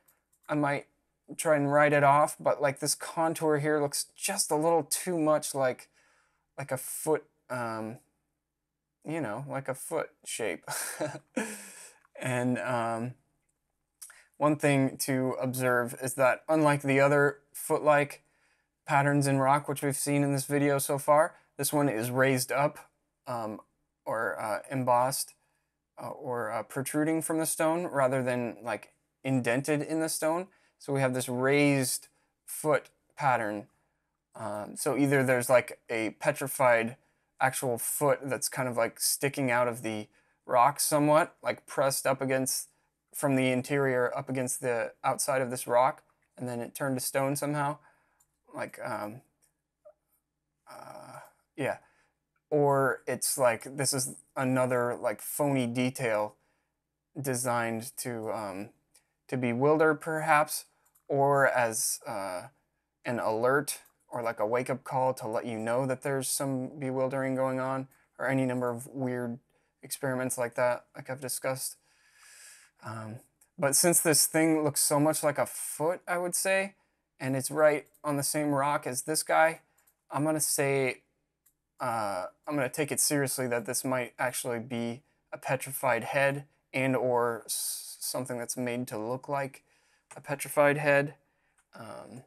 I might try and write it off, but like this contour here looks just a little too much like like a foot, um, you know, like a foot shape. and um, one thing to observe is that unlike the other foot-like patterns in rock, which we've seen in this video so far, this one is raised up um, or uh, embossed uh, or uh, protruding from the stone rather than like indented in the stone. So we have this raised foot pattern. Um, so either there's like a petrified actual foot that's kind of like sticking out of the rock somewhat, like pressed up against from the interior up against the outside of this rock, and then it turned to stone somehow. Like, um, uh, yeah or it's like this is another like phony detail designed to um, to bewilder perhaps or as uh, an alert or like a wake-up call to let you know that there's some bewildering going on or any number of weird experiments like that like i've discussed. Um, but since this thing looks so much like a foot i would say and it's right on the same rock as this guy i'm to say uh, I'm to take it seriously that this might actually be a petrified head and or something that's made to look like a petrified head. Um,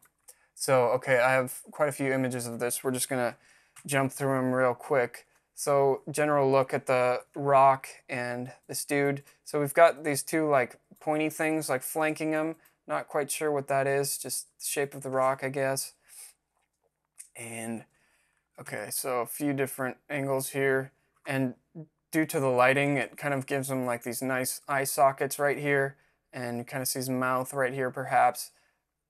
so, okay, I have quite a few images of this. We're just to jump through them real quick. So, general look at the rock and this dude. So we've got these two like pointy things like flanking him. Not quite sure what that is, just the shape of the rock, I guess. And Okay, so a few different angles here. And due to the lighting, it kind of gives him like these nice eye sockets right here. And you kind of see his mouth right here, perhaps.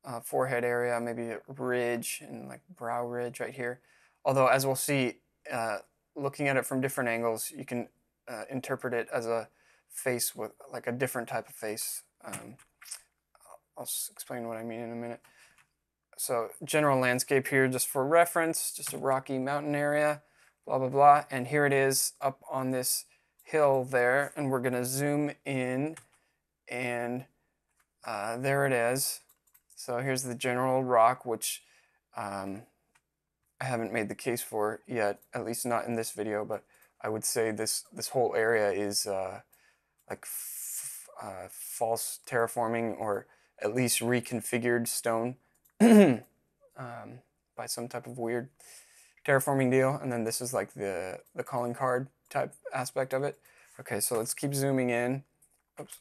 Uh, forehead area, maybe a ridge and like brow ridge right here. Although, as we'll see, uh, looking at it from different angles, you can uh, interpret it as a face with like a different type of face. Um, I'll explain what I mean in a minute. So general landscape here just for reference, just a rocky mountain area, blah, blah, blah. And here it is up on this hill there. And we're going to zoom in and uh, there it is. So here's the general rock, which um, I haven't made the case for yet, at least not in this video, but I would say this, this whole area is uh, like uh, false terraforming or at least reconfigured stone. um, by some type of weird terraforming deal. And then this is like the, the calling card type aspect of it. Okay, so let's keep zooming in. Oops.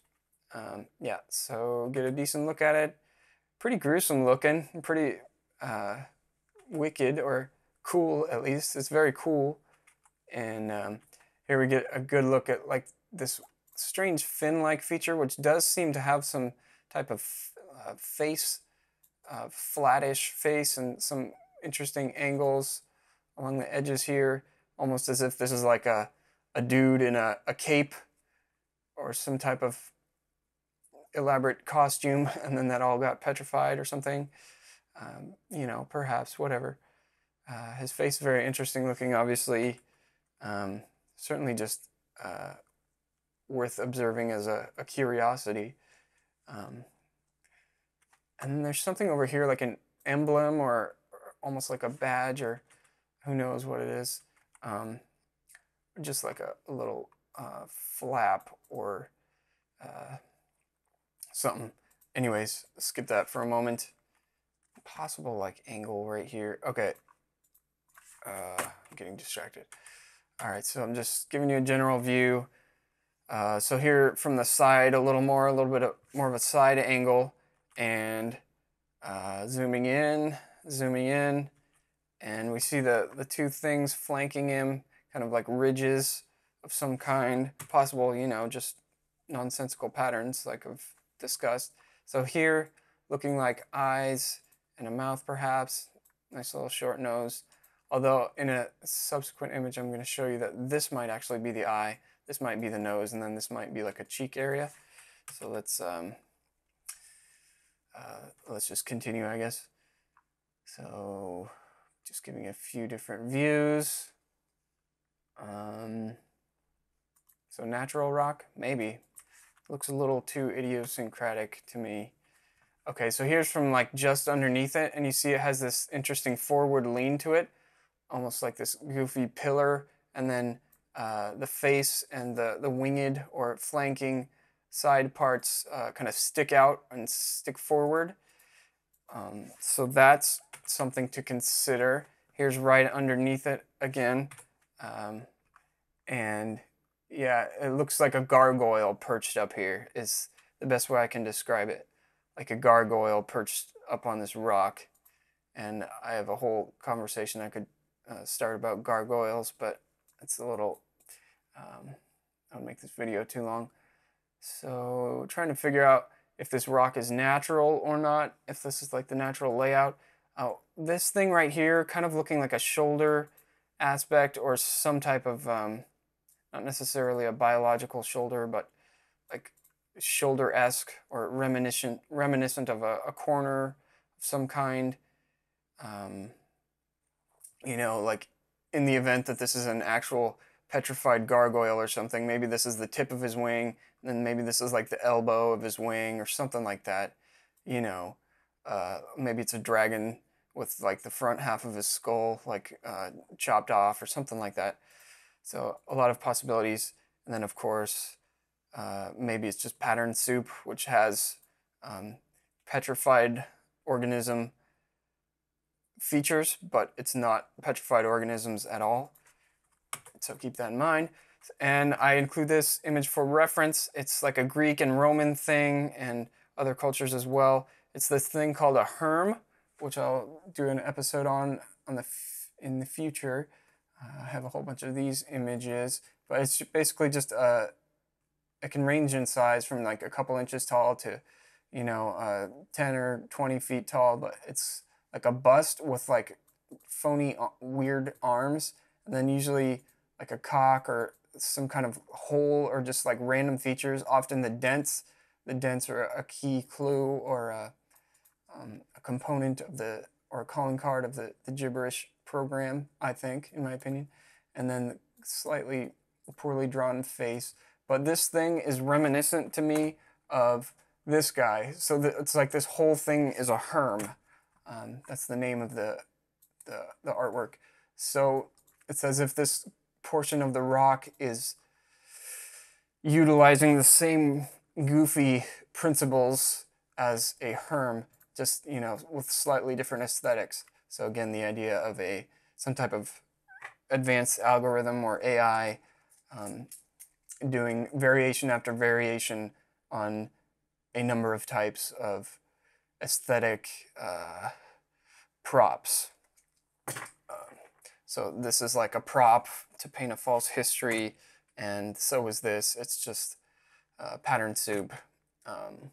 Um, yeah, so get a decent look at it. Pretty gruesome looking, pretty uh, wicked or cool at least. It's very cool. And um, here we get a good look at like this strange fin-like feature, which does seem to have some type of uh, face uh, flattish face and some interesting angles along the edges here, almost as if this is like a, a dude in a, a cape or some type of elaborate costume, and then that all got petrified or something. Um, you know, perhaps, whatever. Uh, his face very interesting looking, obviously. Um, certainly just uh, worth observing as a, a curiosity. Um, and there's something over here like an emblem or, or, almost like a badge or who knows what it is. Um, just like a, a little uh, flap or uh, something. Anyways, skip that for a moment. Possible like angle right here. Okay. Uh, I'm getting distracted. All right, so I'm just giving you a general view. Uh, so here from the side a little more, a little bit of, more of a side angle and uh, zooming in, zooming in, and we see the, the two things flanking him, kind of like ridges of some kind, possible, you know, just nonsensical patterns like I've discussed. So here, looking like eyes and a mouth perhaps, nice little short nose. Although in a subsequent image, I'm going to show you that this might actually be the eye, this might be the nose, and then this might be like a cheek area. So let's um, uh, let's just continue, I guess. So just giving a few different views. Um, so natural rock, maybe. Looks a little too idiosyncratic to me. Okay, so here's from like just underneath it, and you see it has this interesting forward lean to it, almost like this goofy pillar, and then uh, the face and the, the winged or flanking side parts uh, kind of stick out and stick forward. Um, so that's something to consider. Here's right underneath it again. Um, and yeah, it looks like a gargoyle perched up here is the best way I can describe it. Like a gargoyle perched up on this rock. And I have a whole conversation I could uh, start about gargoyles, but it's a little, um, I don't make this video too long. So trying to figure out if this rock is natural or not, if this is like the natural layout. Oh, this thing right here, kind of looking like a shoulder aspect or some type of, um, not necessarily a biological shoulder, but like shoulder-esque or reminiscent, reminiscent of a, a corner of some kind. Um, you know, like in the event that this is an actual petrified gargoyle or something, maybe this is the tip of his wing then maybe this is like the elbow of his wing or something like that. You know, uh, maybe it's a dragon with like the front half of his skull like uh, chopped off or something like that. So a lot of possibilities. And then of course, uh, maybe it's just pattern soup, which has um, petrified organism features, but it's not petrified organisms at all. So keep that in mind. And I include this image for reference. It's like a Greek and Roman thing and other cultures as well. It's this thing called a herm, which I'll do an episode on, on the in the future. Uh, I have a whole bunch of these images, but it's basically just a, uh, it can range in size from like a couple inches tall to, you know, uh, 10 or 20 feet tall, but it's like a bust with like phony, uh, weird arms, and then usually like a cock or some kind of hole or just like random features. Often the dents, the dents are a key clue or a, um, a component of the or a calling card of the, the gibberish program, I think, in my opinion. And then the slightly poorly drawn face. But this thing is reminiscent to me of this guy. So the, it's like this whole thing is a herm. Um, that's the name of the, the, the artwork. So it's as if this portion of the rock is utilizing the same goofy principles as a herm, just you know, with slightly different aesthetics. So again, the idea of a some type of advanced algorithm or AI um, doing variation after variation on a number of types of aesthetic uh, props. So this is like a prop to paint a false history, and so is this. It's just uh, pattern soup um,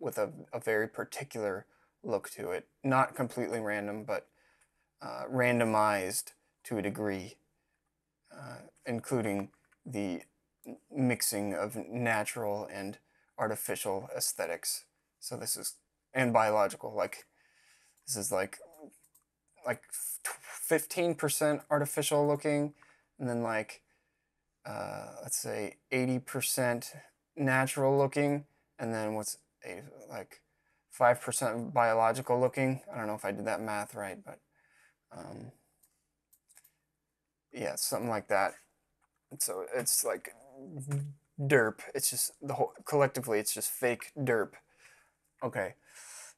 with a, a, very particular look to it. Not completely random, but uh, randomized to a degree, uh, including the mixing of natural and artificial aesthetics. So this is and biological like this is like like 15% artificial looking and then like uh, let's say 80% natural looking and then what's a, like 5% biological looking. I don't know if i did that math right but um, yeah something like that. So it's like derp. It's just the whole collectively it's just fake derp. Okay.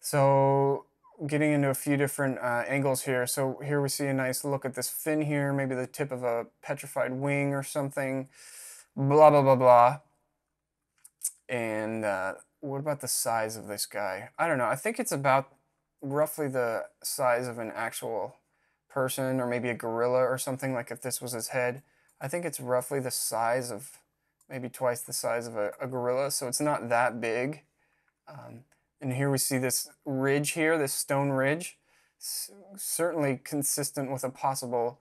So getting into a few different uh, angles here. So here we see a nice look at this fin here, maybe the tip of a petrified wing or something, blah, blah, blah, blah. And uh, what about the size of this guy? I don't know. I think it's about roughly the size of an actual person or maybe a gorilla or something like if this was his head. I think it's roughly the size of maybe twice the size of a, a gorilla. So it's not that big. Um, and here we see this ridge here, this stone ridge, certainly consistent with a possible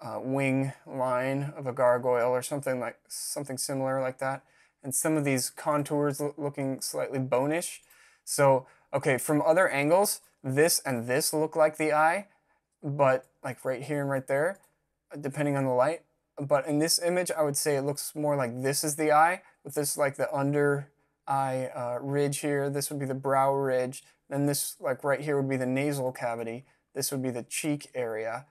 uh, wing line of a gargoyle or something like something similar like that. And some of these contours looking slightly bonish. So, okay, from other angles, this and this look like the eye, but like right here and right there, depending on the light. But in this image, I would say it looks more like this is the eye, with this like the under eye uh, ridge here. This would be the brow ridge. Then this, like right here, would be the nasal cavity. This would be the cheek area.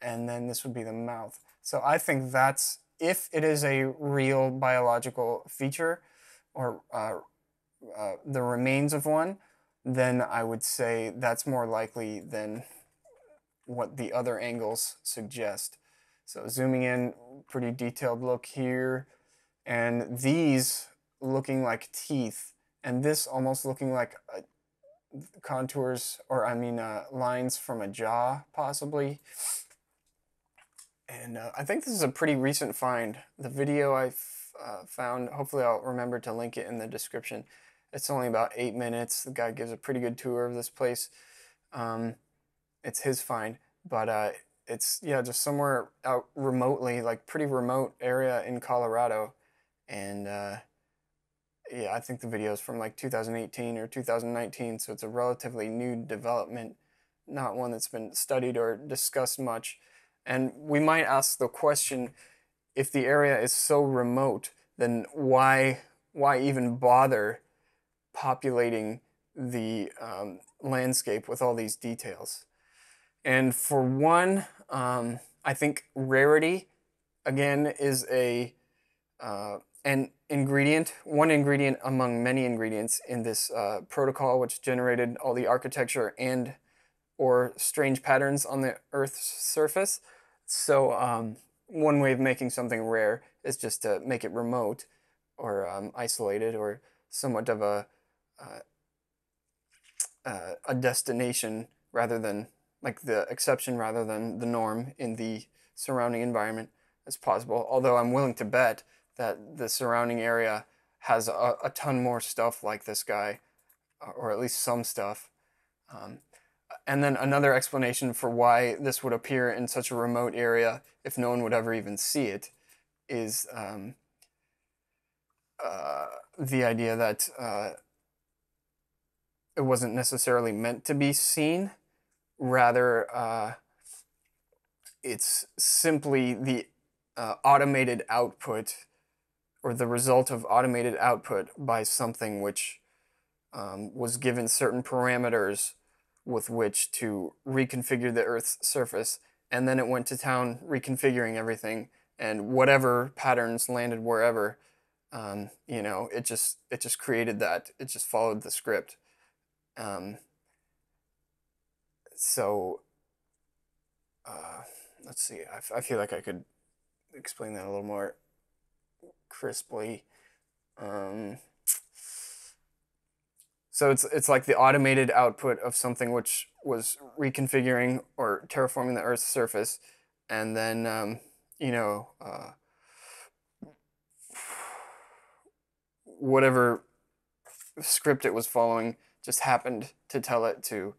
And then this would be the mouth. So I think that's, if it is a real biological feature or uh, uh, the remains of one, then I would say that's more likely than what the other angles suggest. So zooming in, pretty detailed look here. And these looking like teeth, and this almost looking like uh, contours, or I mean uh, lines from a jaw, possibly. And uh, I think this is a pretty recent find. The video I uh, found, hopefully I'll remember to link it in the description. It's only about eight minutes. The guy gives a pretty good tour of this place. Um, it's his find, but uh, it's yeah, just somewhere out remotely, like pretty remote area in Colorado, and uh, yeah, I think the video is from like 2018 or 2019, so it's a relatively new development, not one that's been studied or discussed much. And we might ask the question if the area is so remote, then why why even bother populating the um, landscape with all these details? And for one, um, I think rarity again is a uh, an ingredient, one ingredient among many ingredients in this uh, protocol, which generated all the architecture and or strange patterns on the Earth's surface. So um, one way of making something rare is just to make it remote or um, isolated or somewhat of a uh, uh, a destination rather than like the exception rather than the norm in the surrounding environment as possible. Although I'm willing to bet that the surrounding area has a, a ton more stuff like this guy, or at least some stuff. Um, and then another explanation for why this would appear in such a remote area if no one would ever even see it is um, uh, the idea that uh, it wasn't necessarily meant to be seen. Rather, uh, it's simply the uh, automated output or the result of automated output by something which um, was given certain parameters with which to reconfigure the Earth's surface, and then it went to town reconfiguring everything, and whatever patterns landed wherever, um, you know, it just it just created that. It just followed the script. Um, so, uh, let's see. I, I feel like I could explain that a little more crisply. Um, so it's it's like the automated output of something which was reconfiguring or terraforming the Earth's surface, and then um, you know uh, whatever script it was following just happened to tell it to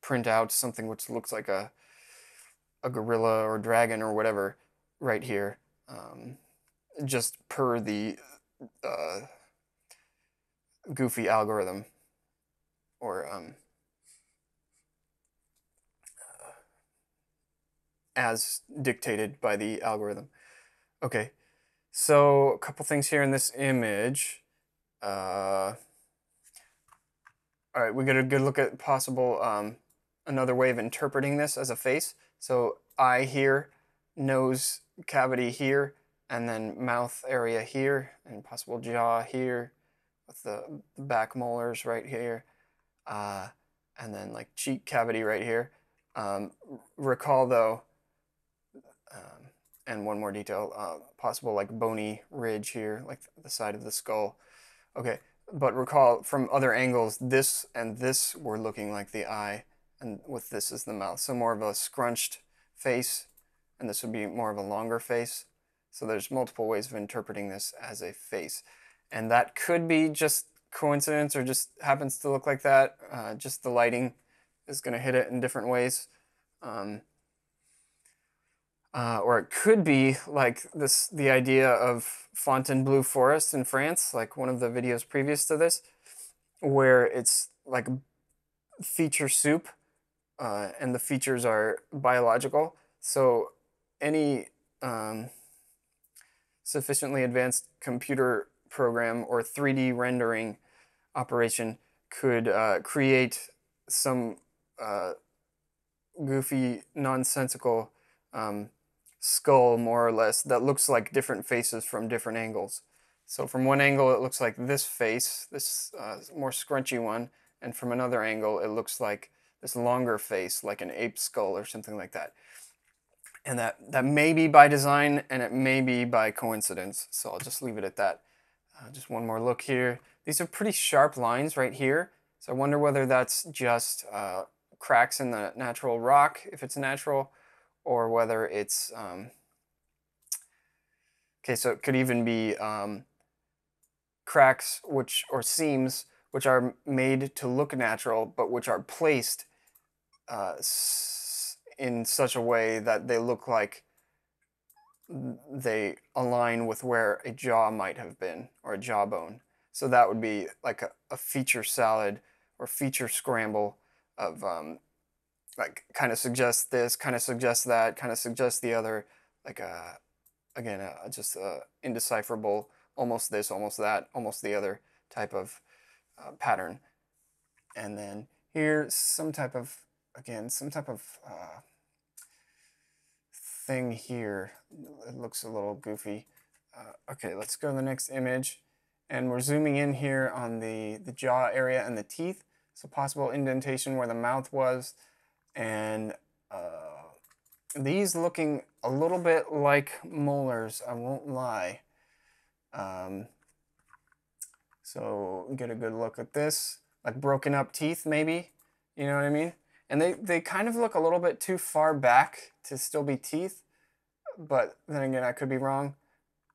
print out something which looks like a a gorilla or dragon or whatever right here. Um, just per the uh, goofy algorithm or um, as dictated by the algorithm. Okay, so a couple things here in this image. Uh, all right, we get a good look at possible um, another way of interpreting this as a face. So eye here, nose cavity here, and then mouth area here, and possible jaw here with the back molars right here, uh, and then like cheek cavity right here. Um, recall though, um, and one more detail, uh, possible like bony ridge here, like the side of the skull. Okay, but recall from other angles, this and this were looking like the eye, and with this is the mouth. So more of a scrunched face, and this would be more of a longer face. So there's multiple ways of interpreting this as a face. And that could be just coincidence or just happens to look like that. Uh, just the lighting is going to hit it in different ways. Um, uh, or it could be like this the idea of Fontainebleau Forest in France, like one of the videos previous to this, where it's like feature soup uh, and the features are biological. So any um, sufficiently advanced computer program or 3D rendering operation could uh, create some uh, goofy, nonsensical um, skull, more or less, that looks like different faces from different angles. So from one angle, it looks like this face, this uh, more scrunchy one, and from another angle, it looks like this longer face, like an ape skull or something like that. And that, that may be by design, and it may be by coincidence. So I'll just leave it at that. Uh, just one more look here. These are pretty sharp lines right here. So I wonder whether that's just uh, cracks in the natural rock, if it's natural, or whether it's, um, okay, so it could even be um, cracks which, or seams which are made to look natural, but which are placed uh, in such a way that they look like they align with where a jaw might have been or a jawbone. So that would be like a, a feature salad or feature scramble of um, like kind of suggests this, kind of suggests that, kind of suggests the other, like a, uh, again, a, uh, just a indecipherable, almost this, almost that, almost the other type of uh, pattern. And then here, some type of, again, some type of uh, thing here. It looks a little goofy. Uh, okay, let's go to the next image. And we're zooming in here on the, the jaw area and the teeth. So possible indentation where the mouth was. And uh, these looking a little bit like molars, I won't lie. Um, so get a good look at this. Like broken up teeth maybe, you know what I mean? And they, they kind of look a little bit too far back to still be teeth. But then again, I could be wrong.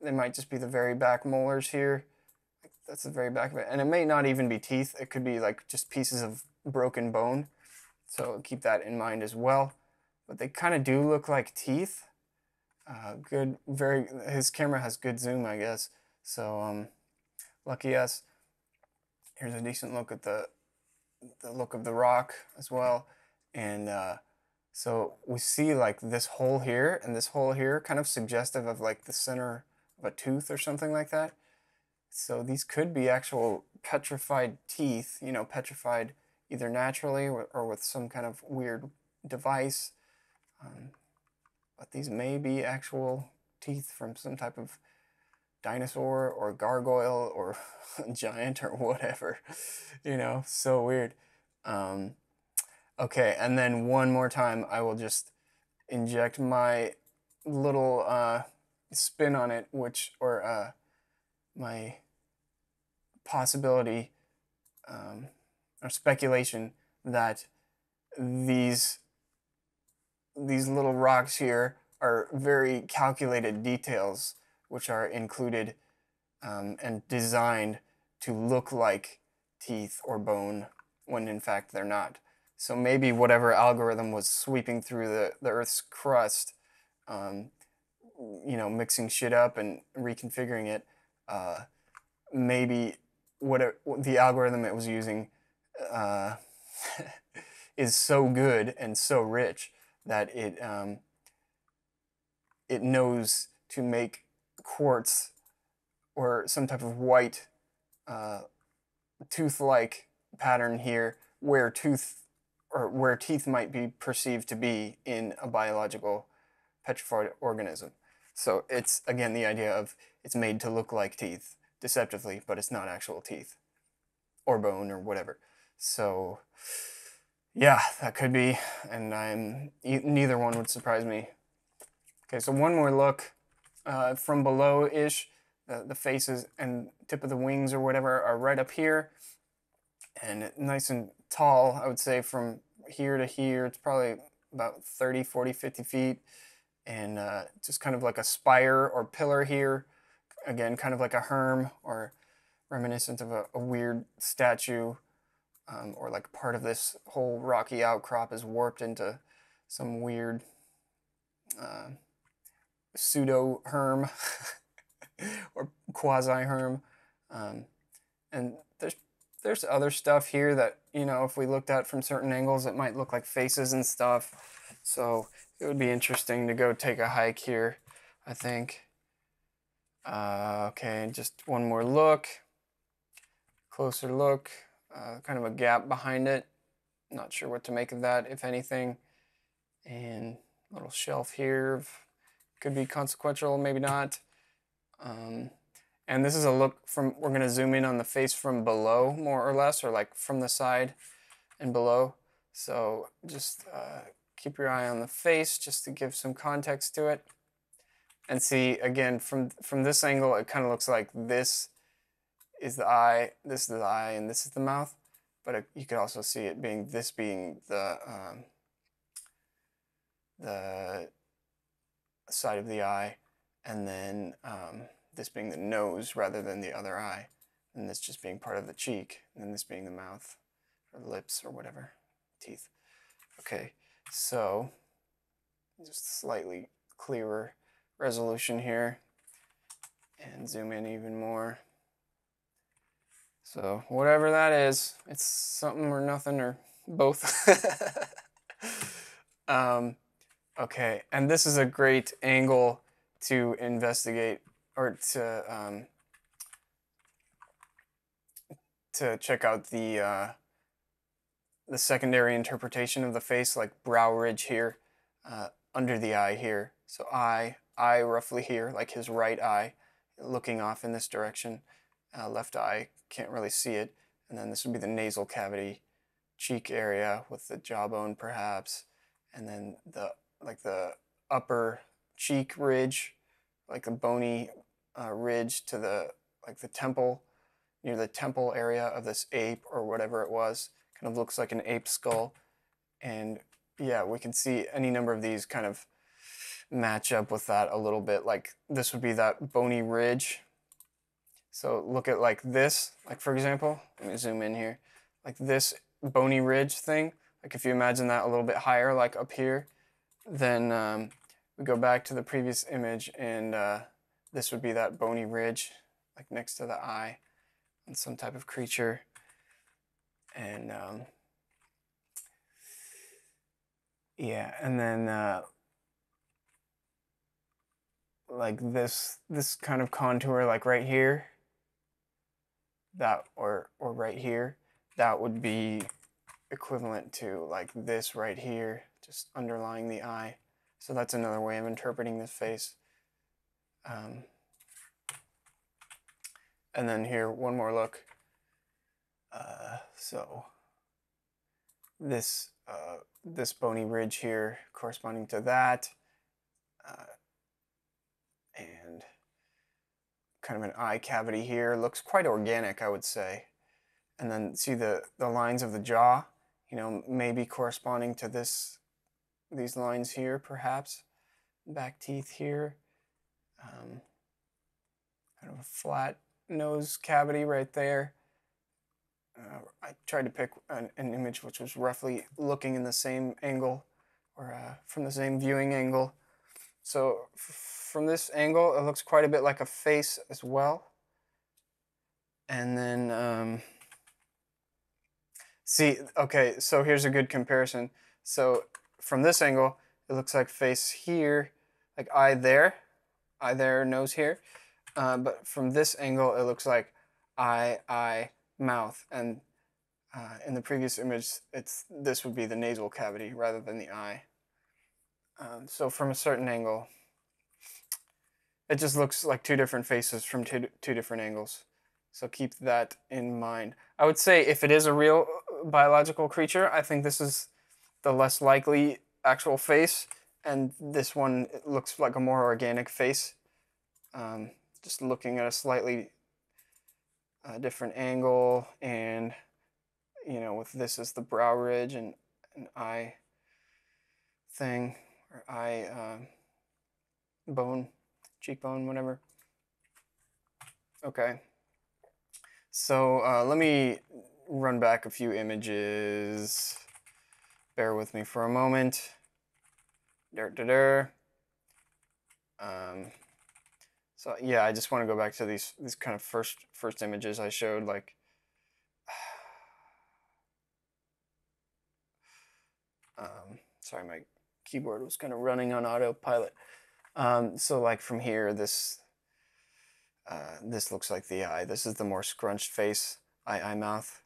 They might just be the very back molars here. That's the very back of it. And it may not even be teeth. It could be like just pieces of broken bone. So keep that in mind as well. But they kind of do look like teeth. Uh, good, very, his camera has good zoom, I guess. So um, lucky us. Here's a decent look at the, the look of the rock as well. And uh, so we see like this hole here and this hole here kind of suggestive of like the center of a tooth or something like that. So these could be actual petrified teeth, you know, petrified either naturally or, or with some kind of weird device. Um, but these may be actual teeth from some type of dinosaur or gargoyle or giant or whatever. You know, so weird. Um, okay, and then one more time, I will just inject my little uh, spin on it, which, or uh, my possibility um, or speculation that these these little rocks here are very calculated details which are included um, and designed to look like teeth or bone when in fact they're not. So maybe whatever algorithm was sweeping through the, the Earth's crust um, you know, mixing shit up and reconfiguring it, uh, maybe what, the algorithm it was using uh, is so good and so rich that it um, it knows to make quartz or some type of white uh, tooth-like pattern here where tooth or where teeth might be perceived to be in a biological petrified organism. So it's again the idea of it's made to look like teeth deceptively, but it's not actual teeth or bone or whatever. So yeah, that could be, and I'm neither one would surprise me. Okay, so one more look uh, from below-ish. The, the faces and tip of the wings or whatever are right up here, and nice and tall. I would say from here to here, it's probably about 30, 40, 50 feet, and uh, just kind of like a spire or pillar here. Again, kind of like a herm or reminiscent of a, a weird statue um, or like part of this whole rocky outcrop is warped into some weird uh, pseudo herm or quasi herm. Um, and there's other stuff here that you know if we looked at from certain angles it might look like faces and stuff. So it would be interesting to go take a hike here. I think. Uh, okay, just one more look. Closer look uh, kind of a gap behind it. Not sure what to make of that, if anything. And little shelf here. Could be consequential, maybe not. Um, and this is a look from, we're to zoom in on the face from below, more or less, or like from the side and below. So just uh, keep your eye on the face just to give some context to it. And see, again, from, from this angle, it kind of looks like this is the eye, this is the eye, and this is the mouth. But it, you could also see it being this being the um, the side of the eye, and then um, this being the nose rather than the other eye, and this just being part of the cheek, and this being the mouth or lips or whatever, teeth. Okay, so just slightly clearer resolution here, and zoom in even more. So whatever that is, it's something or nothing or both. um, okay, and this is a great angle to investigate or to um, to check out the uh, the secondary interpretation of the face, like brow ridge here, uh, under the eye here. So eye, eye roughly here, like his right eye, looking off in this direction uh, left eye, can't really see it. And then this would be the nasal cavity, cheek area with the jawbone perhaps, and then the like the upper cheek ridge, like a bony uh, ridge to the like the temple, near the temple area of this ape or whatever it was. Kind of looks like an ape skull. And yeah, we can see any number of these kind of match up with that a little bit. Like this would be that bony ridge so look at like this, like for example, let me zoom in here, like this bony ridge thing, like if you imagine that a little bit higher, like up here, then um, we go back to the previous image and uh, this would be that bony ridge, like next to the eye on some type of creature. And um, yeah, and then uh, like this, this kind of contour like right here, that or or right here that would be equivalent to like this right here just underlying the eye so that's another way of interpreting this face um, and then here one more look uh, so this uh, this bony ridge here corresponding to that uh, and kind of an eye cavity here. Looks quite organic, I would say. And then see the, the lines of the jaw, you know, maybe corresponding to this, these lines here, perhaps. Back teeth here. Um, kind of a flat nose cavity right there. Uh, I tried to pick an, an, image which was roughly looking in the same angle or uh, from the same viewing angle. So from this angle, it looks quite a bit like a face as well. And then, um, see, okay, so here's a good comparison. So from this angle, it looks like face here, like eye there, eye there, nose here. Uh, but from this angle, it looks like eye, eye, mouth. And uh, in the previous image, it's this would be the nasal cavity rather than the eye. Um, so from a certain angle, it just looks like two different faces from two, two different angles. So keep that in mind. I would say if it is a real uh, biological creature, I think this is the less likely actual face. And this one looks like a more organic face. Um, just looking at a slightly uh, different angle and you know with this is the brow ridge and an eye thing or eye um, bone cheekbone whatever. Okay. So uh, let me run back a few images. Bear with me for a moment Um, so yeah, I just want to go back to these these kind of first first images I showed like um, sorry my keyboard was kind of running on autopilot. Um, so like from here this uh, this looks like the eye. This is the more scrunched face, eye eye mouth.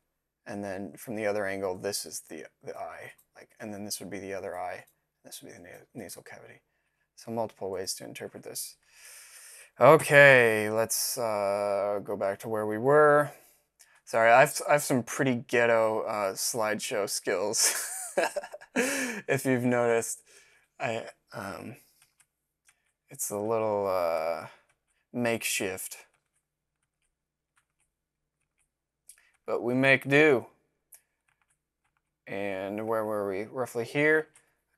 And then from the other angle this is the the eye. Like and then this would be the other eye. This would be the nasal cavity. So multiple ways to interpret this. Okay, let's uh, go back to where we were. Sorry, I've, I have some pretty ghetto uh, slideshow skills. if you've noticed, I um, it's a little uh, makeshift, but we make do. And where were we? Roughly here.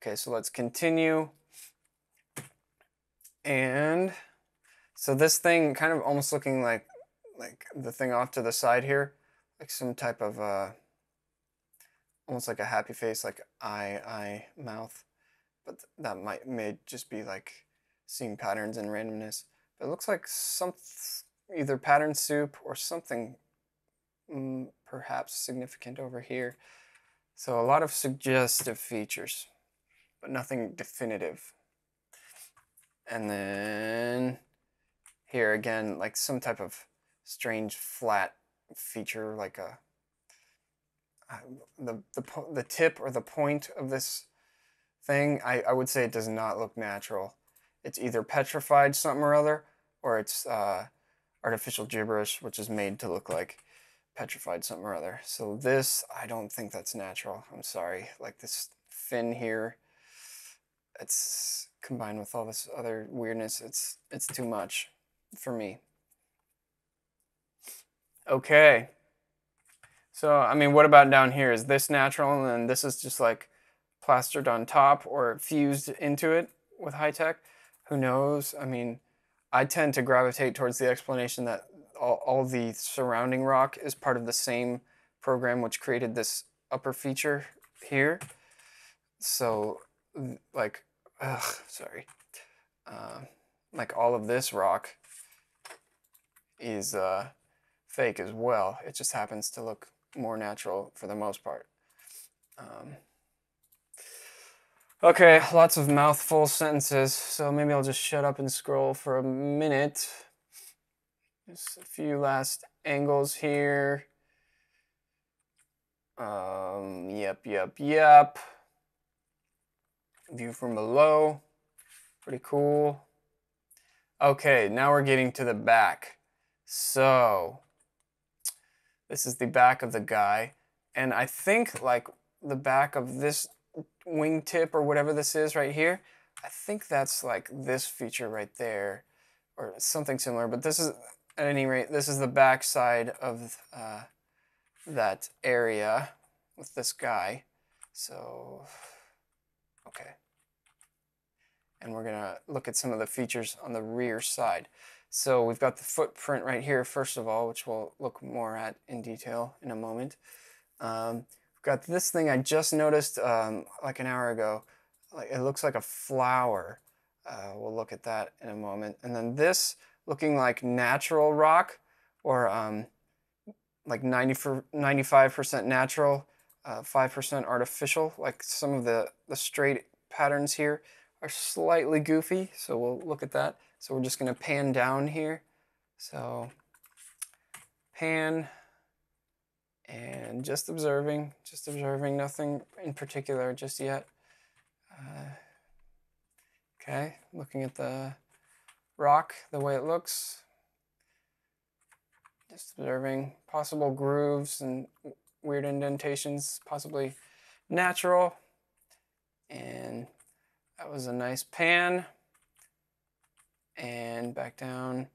Okay, so let's continue. And so this thing kind of almost looking like like the thing off to the side here, like some type of uh, almost like a happy face, like eye, eye, mouth. But that might may just be like seeing patterns and randomness. But it looks like some either pattern soup or something mm, perhaps significant over here. So a lot of suggestive features, but nothing definitive. And then here again, like some type of strange flat feature, like a uh, the the the tip or the point of this thing. I I would say it does not look natural. It's either petrified something or other, or it's uh, artificial gibberish, which is made to look like petrified something or other. So this, I don't think that's natural. I'm sorry. Like this fin here, it's combined with all this other weirdness. It's it's too much for me. Okay. So, I mean, what about down here? Is this natural and then this is just like plastered on top or fused into it with high tech? Who knows? I mean, I tend to gravitate towards the explanation that all, all the surrounding rock is part of the same program which created this upper feature here. So, like, ugh, sorry. Uh, like all of this rock is uh, fake as well. It just happens to look more natural for the most part. Um, okay, lots of mouthful sentences, so maybe I'll just shut up and scroll for a minute. Just a few last angles here. Um, yep, yep, yep. View from below. Pretty cool. Okay, now we're getting to the back. So, this is the back of the guy. And I think like the back of this wingtip or whatever this is right here, I think that's like this feature right there or something similar. But this is, at any rate, this is the back side of uh, that area with this guy. So. And we're gonna look at some of the features on the rear side. So we've got the footprint right here, first of all, which we'll look more at in detail in a moment. Um, we've got this thing I just noticed um, like an hour ago. Like It looks like a flower. Uh, we'll look at that in a moment. And then this looking like natural rock or um, like 90 for 95% natural, 5% uh, artificial, like some of the, the straight patterns here are slightly goofy, so we'll look at that. So we're just going to pan down here. So pan and just observing, just observing, nothing in particular just yet. Uh, okay, looking at the rock, the way it looks. Just observing possible grooves and weird indentations, possibly natural. And that was a nice pan. And back down.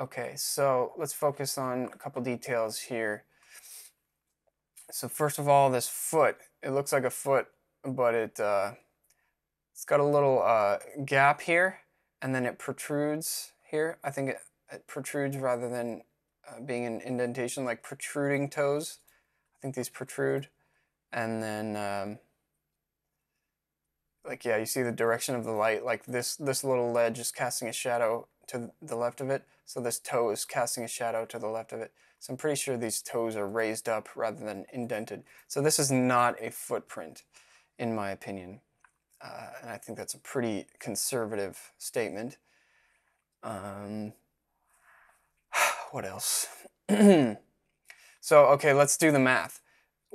Okay, so let's focus on a couple details here. So first of all, this foot, it looks like a foot, but it, uh, it's got a little uh, gap here, and then it protrudes here. I think it, it protrudes rather than uh, being an indentation, like protruding toes. I think these protrude. And then, um, like, yeah, you see the direction of the light, like this, this little ledge is casting a shadow to the left of it. So this toe is casting a shadow to the left of it. So I'm pretty sure these toes are raised up rather than indented. So this is not a footprint, in my opinion. Uh, and I think that's a pretty conservative statement. Um, what else? so, okay, let's do the math.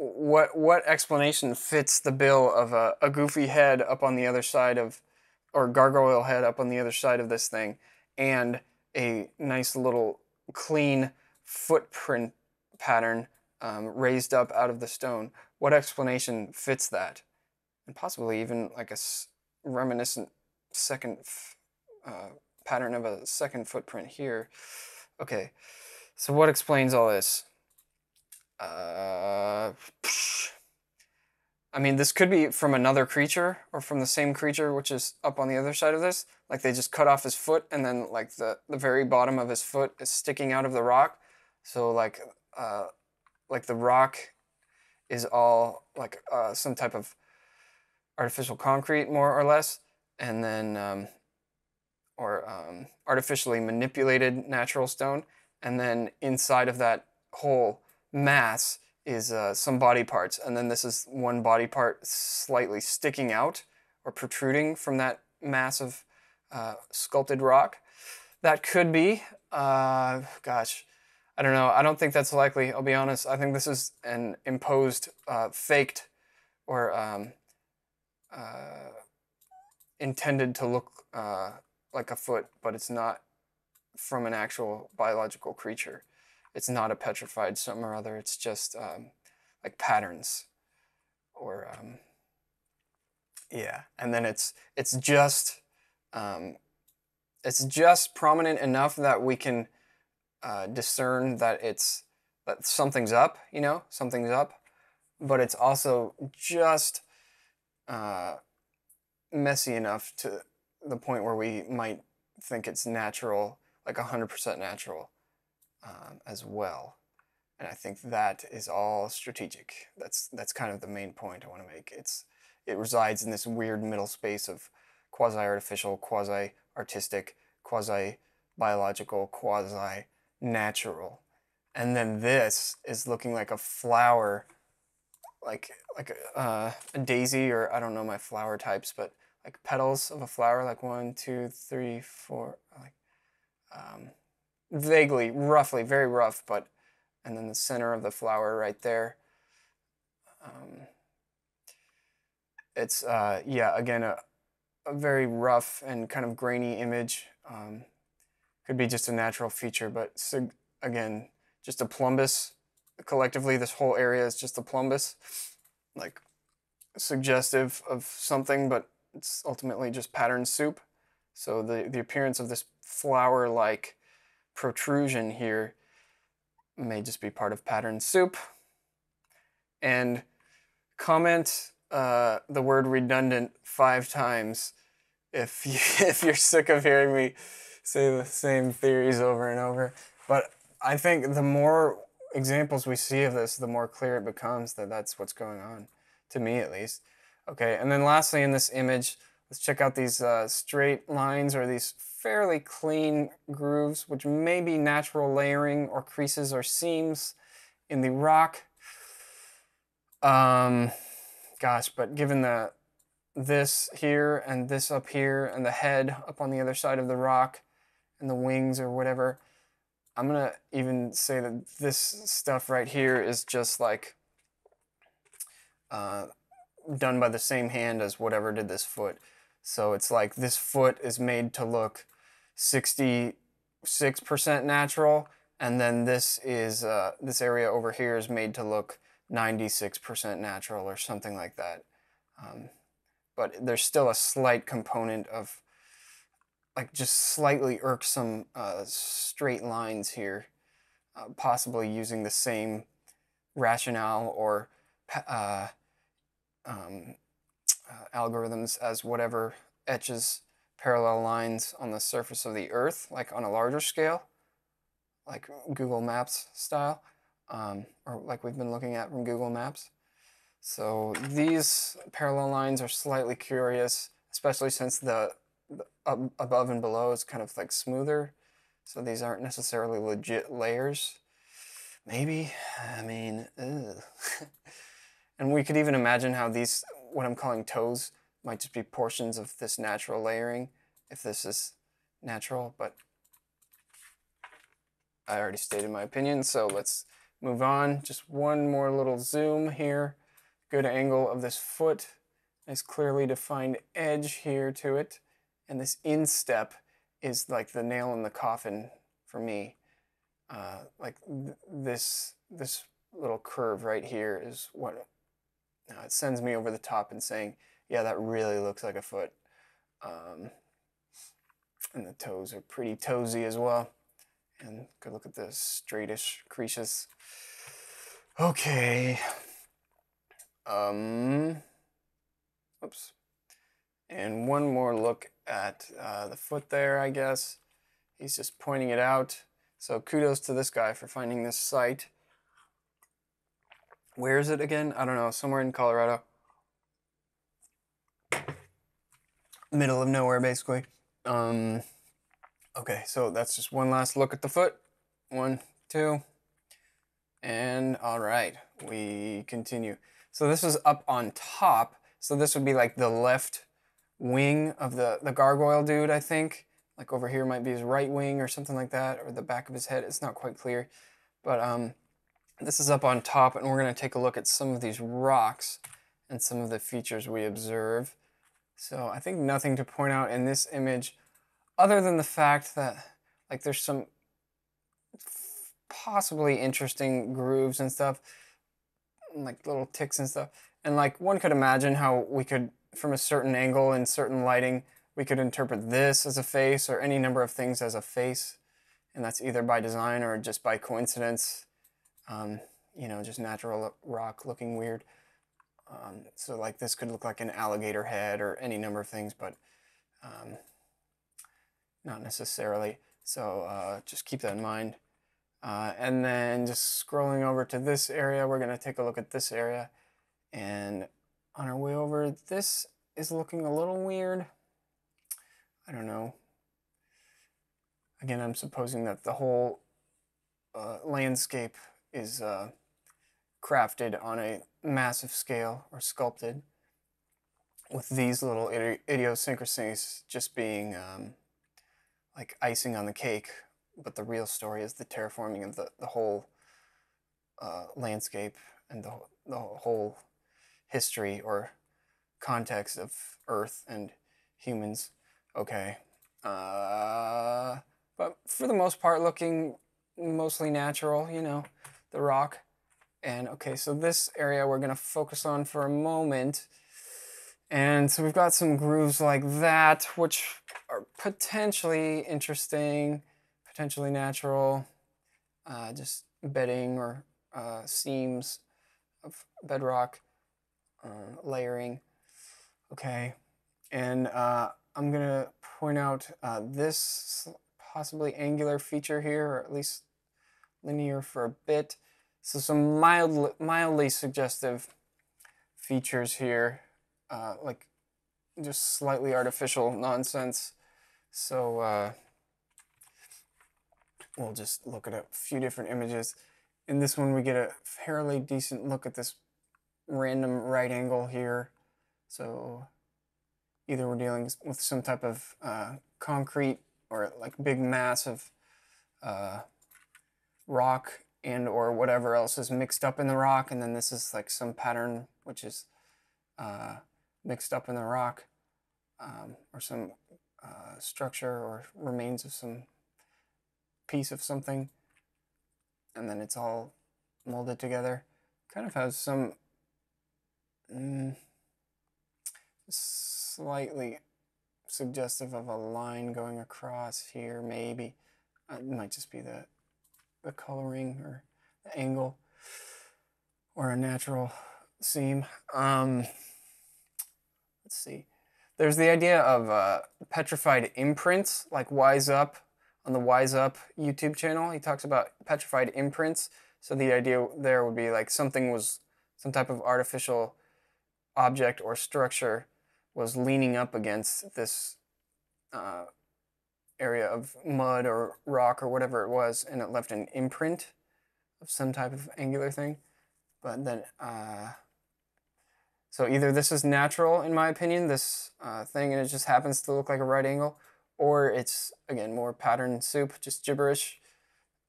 What, what explanation fits the bill of a, a goofy head up on the other side of, or gargoyle head up on the other side of this thing, and a nice little clean footprint pattern um, raised up out of the stone? What explanation fits that? And possibly even like a reminiscent second uh, pattern of a second footprint here. Okay, so what explains all this? Uh, I mean, this could be from another creature or from the same creature, which is up on the other side of this. Like they just cut off his foot and then like the, the very bottom of his foot is sticking out of the rock. So like, uh, like the rock is all like uh, some type of artificial concrete more or less. And then um, or um, artificially manipulated natural stone. And then inside of that whole mass is uh, some body parts. And then this is one body part slightly sticking out or protruding from that mass of uh, sculpted rock. That could be, uh, gosh, I don't know. I don't think that's likely. I'll be honest. I think this is an imposed, uh, faked, or um, uh, intended to look uh, like a foot, but it's not from an actual biological creature. It's not a petrified something or other. It's just um, like patterns, or um, yeah. And then it's it's just um, it's just prominent enough that we can uh, discern that it's that something's up. You know, something's up, but it's also just uh, messy enough to the point where we might think it's natural, like 100% natural um, as well. And I think that is all strategic. That's that's kind of the main point I want to make. It's it resides in this weird middle space of quasi-artificial, quasi-artistic, quasi-biological, quasi-natural. And then this is looking like a flower, like like a, uh, a daisy, or I don't know my flower types, but like petals of a flower, like one, two, three, four, like um, vaguely, roughly, very rough, but and then the center of the flower right there. Um, it's uh, yeah, again a, a very rough and kind of grainy image. Um, could be just a natural feature, but again, just a plumbus. Collectively, this whole area is just a plumbus, like suggestive of something, but it's ultimately just pattern soup. So the, the appearance of this flower-like protrusion here may just be part of pattern soup. And comment uh, the word redundant five times if, you, if you're sick of hearing me say the same theories over and over. But I think the more examples we see of this, the more clear it becomes that that's what's going on, to me at least. Okay, and then lastly in this image, let's check out these uh, straight lines or these fairly clean grooves, which may be natural layering or creases or seams in the rock. Um, gosh, but given the this here and this up here and the head up on the other side of the rock and the wings or whatever, I'm gonna even say that this stuff right here is just like uh, done by the same hand as whatever did this foot. So it's like this foot is made to look 66% natural, and then this is uh, this area over here is made to look 96% natural or something like that. Um, but there's still a slight component of like just slightly irksome uh, straight lines here, uh, possibly using the same rationale or uh, um, uh, algorithms as whatever etches parallel lines on the surface of the Earth, like on a larger scale, like Google Maps style, um, or like we've been looking at from Google Maps. So these parallel lines are slightly curious, especially since the, the up, above and below is kind of like smoother. So these aren't necessarily legit layers. Maybe, I mean, and we could even imagine how these, what I'm calling toes, might just be portions of this natural layering, if this is natural, but I already stated my opinion, so let's move on. Just one more little zoom here. Good angle of this foot. Nice clearly defined edge here to it. And this instep is like the nail in the coffin for me. Uh, like th this, this little curve right here is what uh, it sends me over the top and saying, yeah, that really looks like a foot. Um, and the toes are pretty toesy as well. And good look at the straightish creases. Okay. Um, oops. And one more look at uh, the foot there, I guess. He's just pointing it out. So kudos to this guy for finding this site. Where is it again? I don't know. Somewhere in Colorado. Middle of nowhere, basically. Um, okay, so that's just one last look at the foot. One, two. And all right, we continue. So this is up on top. So this would be like the left wing of the, the gargoyle dude, I think. Like over here might be his right wing or something like that, or the back of his head. It's not quite clear. But um, this is up on top, and we're going to take a look at some of these rocks and some of the features we observe. So I think nothing to point out in this image other than the fact that like there's some possibly interesting grooves and stuff like little ticks and stuff. And like one could imagine how we could, from a certain angle and certain lighting, we could interpret this as a face or any number of things as a face. And that's either by design or just by coincidence. Um, you know, just natural rock looking weird. Um, so like this could look like an alligator head or any number of things, but um, not necessarily. So uh, just keep that in mind. Uh, and then just scrolling over to this area, we're going to take a look at this area. And on our way over, this is looking a little weird. I don't know. Again, I'm supposing that the whole uh, landscape is uh, crafted on a massive scale or sculpted with these little idiosyncrasies just being um, like icing on the cake but the real story is the terraforming of the, the whole uh, landscape and the, the whole history or context of Earth and humans. Okay. Uh, but for the most part, looking mostly natural, you know, the rock. And okay, so this area we're going to focus on for a moment. And so we've got some grooves like that, which are potentially interesting potentially natural, uh, just bedding or uh, seams of bedrock, uh, layering. Okay, and uh, I'm gonna point out uh, this possibly angular feature here, or at least linear for a bit. So some mild, mildly suggestive features here, uh, like just slightly artificial nonsense. So uh, we'll just look at a few different images. In this one, we get a fairly decent look at this random right angle here. So either we're dealing with some type of uh, concrete or like big mass of uh, rock and or whatever else is mixed up in the rock and then this is like some pattern which is uh, mixed up in the rock um, or some uh, structure or remains of some piece of something and then it's all molded together. Kind of has some mm, slightly suggestive of a line going across here maybe. Uh, it might just be the the coloring or the angle or a natural seam. Um, let's see. There's the idea of uh, petrified imprints, like Wise Up on the Wise Up YouTube channel. He talks about petrified imprints. So the idea there would be like something was some type of artificial object or structure was leaning up against this uh, area of mud or rock or whatever it was, and it left an imprint of some type of angular thing. But then, uh, so either this is natural, in my opinion, this uh, thing, and it just happens to look like a right angle, or it's, again, more pattern soup, just gibberish.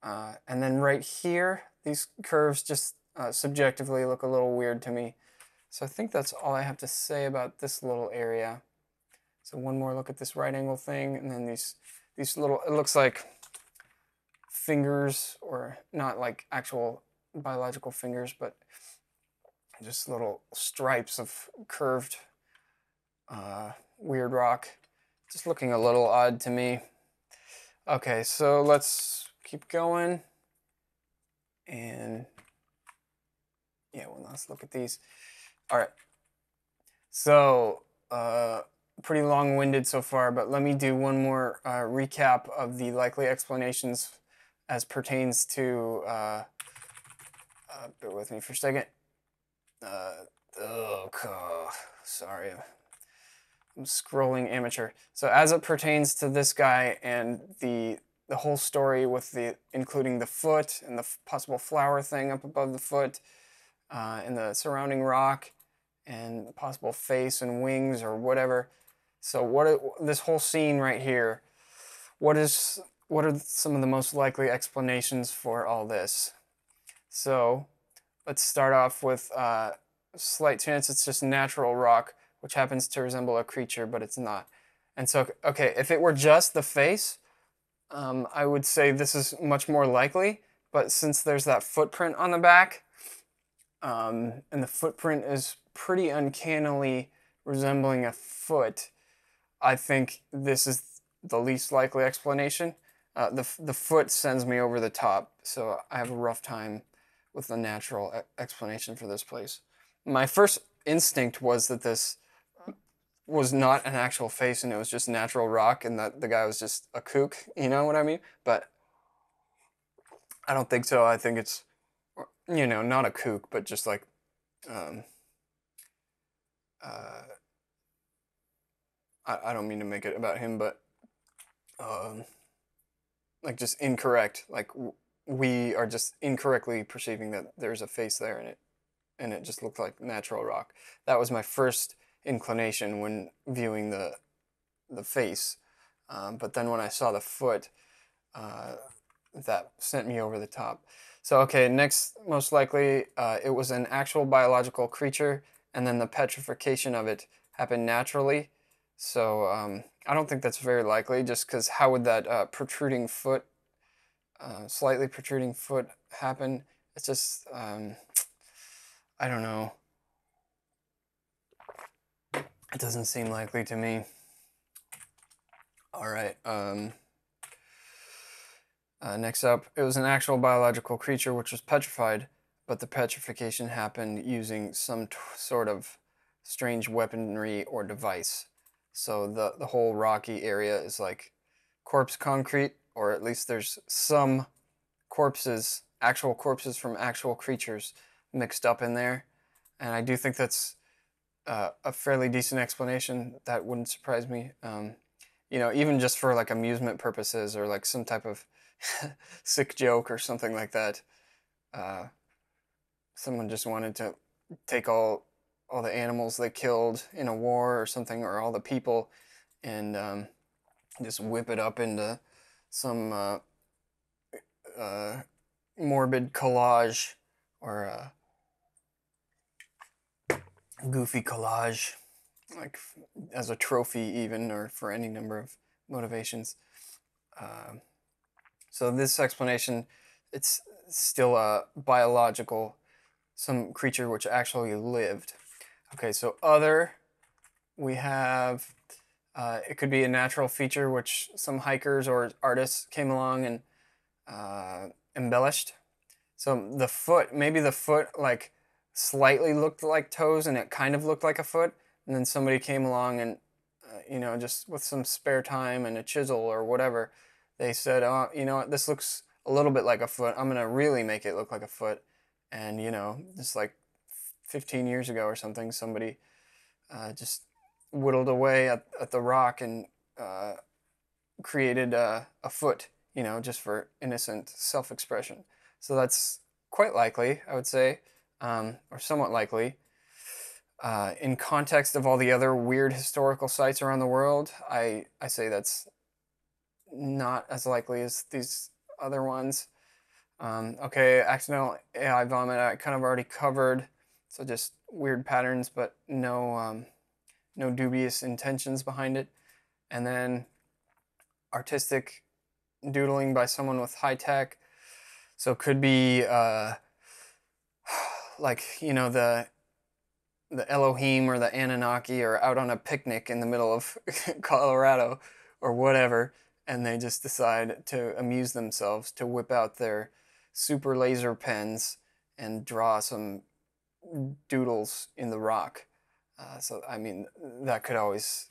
Uh, and then right here, these curves just uh, subjectively look a little weird to me. So I think that's all I have to say about this little area. So one more look at this right angle thing, and then these these little, it looks like fingers, or not like actual biological fingers, but just little stripes of curved uh, weird rock. Just looking a little odd to me. Okay, so let's keep going. And yeah, well, let's look at these. All right. So, uh, pretty long-winded so far, but let me do one more uh, recap of the likely explanations as pertains to, uh, uh, bear with me for a second. Uh, oh, sorry, I'm scrolling amateur. So as it pertains to this guy and the the whole story with the including the foot and the possible flower thing up above the foot uh, and the surrounding rock and possible face and wings or whatever so what this whole scene right here, what is what are some of the most likely explanations for all this? So let's start off with uh, slight chance it's just natural rock, which happens to resemble a creature, but it's not. And so, okay, if it were just the face, um, I would say this is much more likely. But since there's that footprint on the back, um, and the footprint is pretty uncannily resembling a foot, I think this is the least likely explanation. Uh, the, the foot sends me over the top, so I have a rough time with the natural explanation for this place. My first instinct was that this was not an actual face and it was just natural rock and that the guy was just a kook, you know what I mean? But I don't think so. I think it's, you know, not a kook, but just like, um, uh, I, I don't mean to make it about him, but um, like just incorrect. Like w- we are just incorrectly perceiving that there's a face there in it, and it just looked like natural rock. That was my first inclination when viewing the the face. Um, but then when I saw the foot, uh, that sent me over the top. So okay, next most likely uh, it was an actual biological creature, and then the petrification of it happened naturally so um, I don't think that's very likely just because how would that uh, protruding foot, uh, slightly protruding foot happen? It's just, um, I don't know. It doesn't seem likely to me. All right. Um, uh, next up, it was an actual biological creature which was petrified, but the petrification happened using some sort of strange weaponry or device. So the, the whole rocky area is like corpse concrete, or at least there's some corpses, actual corpses from actual creatures mixed up in there. And I do think that's uh, a fairly decent explanation. That wouldn't surprise me. Um, you know, even just for like amusement purposes or like some type of sick joke or something like that. Uh, someone just wanted to take all all the animals they killed in a war or something, or all the people, and um, just whip it up into some uh, uh, morbid collage or a goofy collage, like as a trophy, even or for any number of motivations. Uh, so this explanation, it's still a biological, some creature which actually lived. Okay, so other, we have, uh, it could be a natural feature which some hikers or artists came along and uh, embellished. So the foot, maybe the foot like slightly looked like toes and it kind of looked like a foot. And then somebody came along and, uh, you know, just with some spare time and a chisel or whatever, they said, oh, you know what, this looks a little bit like a foot. I'm going to really make it look like a foot. And, you know, just like 15 years ago or something, somebody uh, just whittled away at, at the rock and uh, created a, a foot, you know, just for innocent self expression. So that's quite likely, I would say, um, or somewhat likely. Uh, in context of all the other weird historical sites around the world, I, I say that's not as likely as these other ones. Um, okay, accidental AI vomit I kind of already covered. So just weird patterns, but no um, no dubious intentions behind it. And then artistic doodling by someone with high tech. So could be uh, like you know the the Elohim or the Anunnaki are out on a picnic in the middle of Colorado or whatever, and they just decide to amuse themselves to whip out their super laser pens and draw some doodles in the rock. Uh, so I mean that could always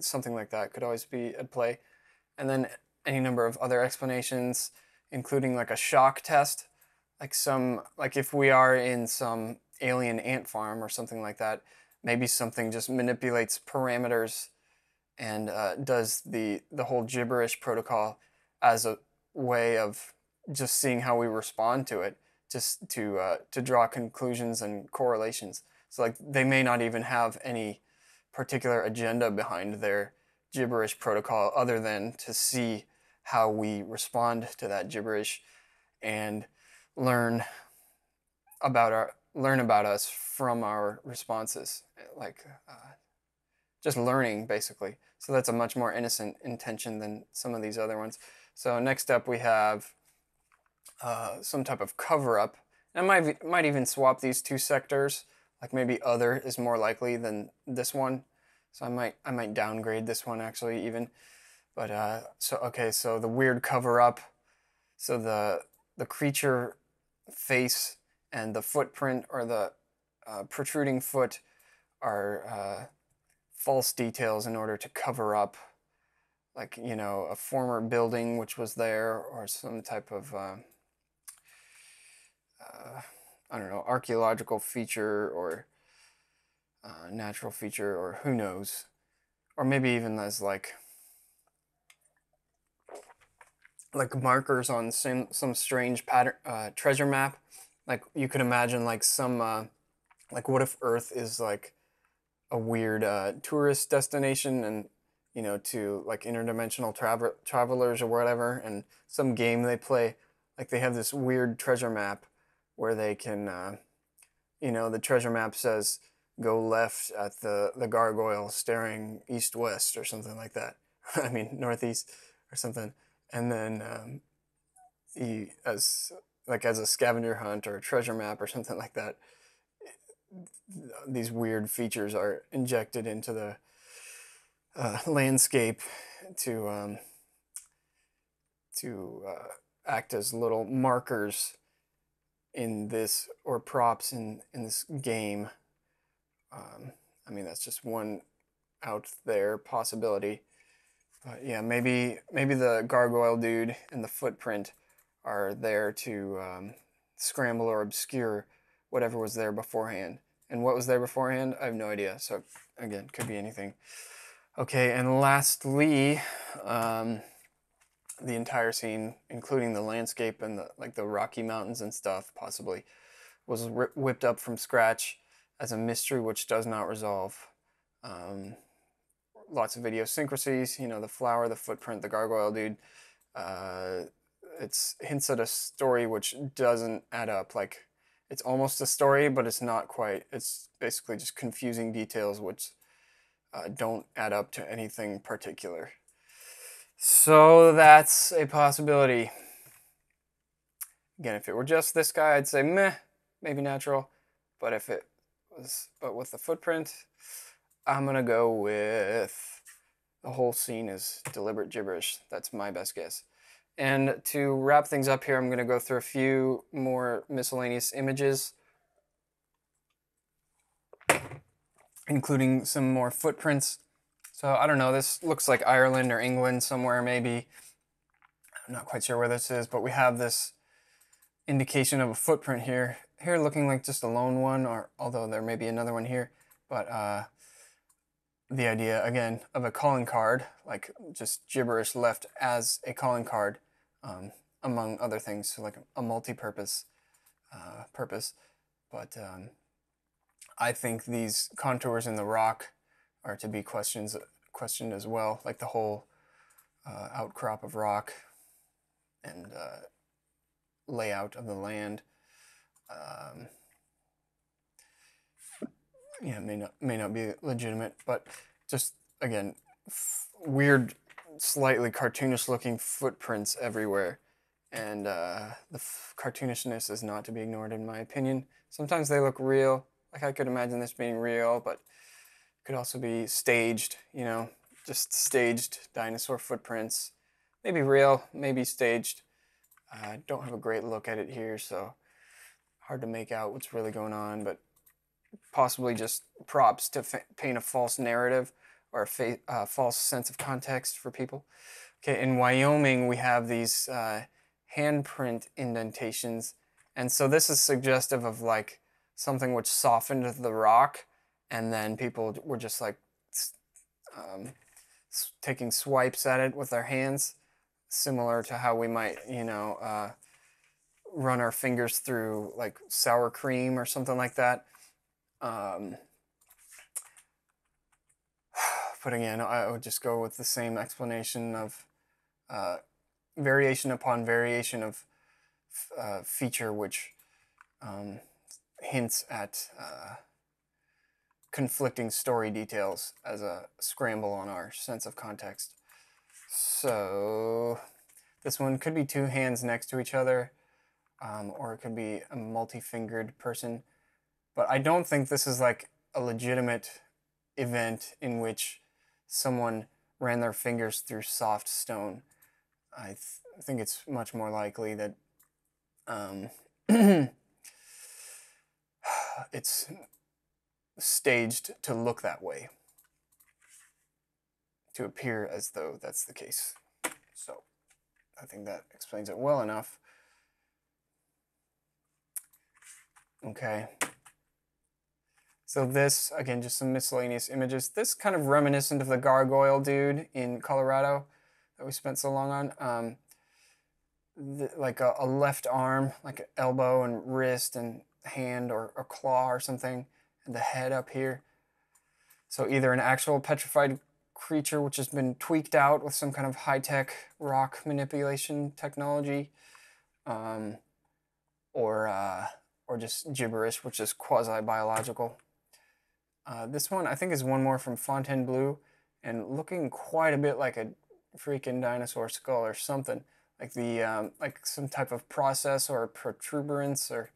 something like that could always be at play, and then any number of other explanations, including like a shock test, like some like if we are in some alien ant farm or something like that, maybe something just manipulates parameters and uh, does the the whole gibberish protocol as a way of just seeing how we respond to it just to uh, to draw conclusions and correlations. So like they may not even have any particular agenda behind their gibberish protocol other than to see how we respond to that gibberish and learn about our learn about us from our responses like uh, just learning basically so that's a much more innocent intention than some of these other ones so next up we have uh, some type of cover up. And I might might even swap these two sectors. Like maybe other is more likely than this one, so I might I might downgrade this one actually even. But uh, so okay, so the weird cover up. So the the creature face and the footprint or the uh, protruding foot are uh, false details in order to cover up like you know a former building which was there or some type of uh, uh, I don't know, archaeological feature or uh, natural feature or who knows. Or maybe even as like like markers on some some strange pattern uh, treasure map. Like you could imagine like some uh, like what if Earth is like a weird uh, tourist destination and you know to like interdimensional travel travelers or whatever and some game they play like they have this weird treasure map where they can, uh, you know, the treasure map says go left at the, the gargoyle staring east west or something like that. I mean, northeast or something. And then um, as like as a scavenger hunt or a treasure map or something like that, these weird features are injected into the uh, landscape to um, to uh, act as little markers in this or props in in this game. Um, I mean, that's just one out there possibility. But yeah, maybe maybe the gargoyle dude and the footprint are there to um, scramble or obscure whatever was there beforehand, And what was there beforehand? I have no idea. So again, could be anything. Okay, and lastly, um, the entire scene, including the landscape and the like the Rocky Mountains and stuff, possibly, was whipped up from scratch as a mystery which does not resolve. Um, lots of idiosyncrasies, you know, the flower, the footprint, the gargoyle dude. Uh, it's hints at a story which doesn't add up. Like it's almost a story, but it's not quite. It's basically just confusing details which uh, don't add up to anything particular. So that's a possibility. Again, if it were just this guy, I'd say meh, maybe natural. But if it was, but with the footprint, I'm gonna go with the whole scene is deliberate gibberish. That's my best guess. And to wrap things up here, I'm to go through a few more miscellaneous images, including some more footprints. So I don't know, this looks like Ireland or England somewhere maybe. I'm not quite sure where this is, but we have this indication of a footprint here. Here looking like just a lone one, or although there may be another one here. But uh, the idea, again, of a calling card, like just gibberish left as a calling card um, among other things, so like a multi-purpose uh, purpose. But um, I think these contours in the rock are to be questions questioned as well, like the whole uh, outcrop of rock and uh, layout of the land. Um, yeah, may not may not be legitimate, but just again, weird slightly cartoonish looking footprints everywhere. And uh, the cartoonishness is not to be ignored, in my opinion. Sometimes they look real, like I could imagine this being real, but could also be staged, you know, just staged dinosaur footprints. Maybe real, maybe staged. I uh, don't have a great look at it here, so hard to make out what's really going on, but possibly just props to paint a false narrative or a uh, false sense of context for people. Okay, in Wyoming, we have these uh, handprint indentations. And so this is suggestive of like something which softened the rock, and then people were just like um, taking swipes at it with their hands, similar to how we might, you know, uh, run our fingers through like sour cream or something like that. Um, but again, I would just go with the same explanation of uh, variation upon variation of uh, feature which um, hints at uh, conflicting story details as a scramble on our sense of context. So this one could be two hands next to each other, um, or it could be a multi-fingered person. But I don't think this is like a legitimate event in which someone ran their fingers through soft stone. I th- think it's much more likely that um, it's staged to look that way, to appear as though that's the case. So I think that explains it well enough. Okay. So this, again, just some miscellaneous images. This kind of reminiscent of the gargoyle dude in Colorado that we spent so long on. Um, the, like a, a, left arm, like an elbow and wrist and hand or, or claw or something, the head up here. So either an actual petrified creature which has been tweaked out with some kind of high-tech rock manipulation technology, um, or uh, or just gibberish, which is quasi-biological. Uh, this one I think is one more from Fontainebleau and looking quite a bit like a freaking dinosaur skull or something like the um, like some type of process or protuberance or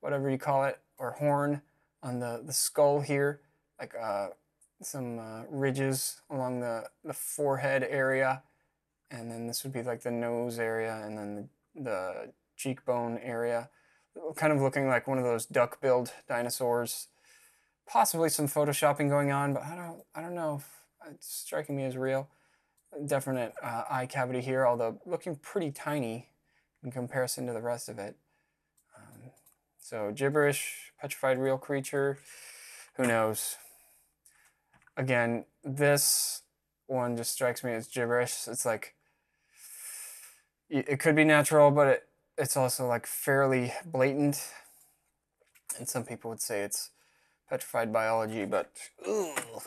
whatever you call it or horn on the, the skull here like uh, some uh, ridges along the, the forehead area and then this would be like the nose area and then the, the cheekbone area kind of looking like one of those duck-billed dinosaurs possibly some photoshopping going on, but I don't I don't know if it's striking me as real. Definite uh, eye cavity here, although looking pretty tiny in comparison to the rest of it. So gibberish, petrified real creature, who knows? Again, this one just strikes me as gibberish. It's like it could be natural, but it, it's also like fairly blatant. And some people would say it's petrified biology, but ugh,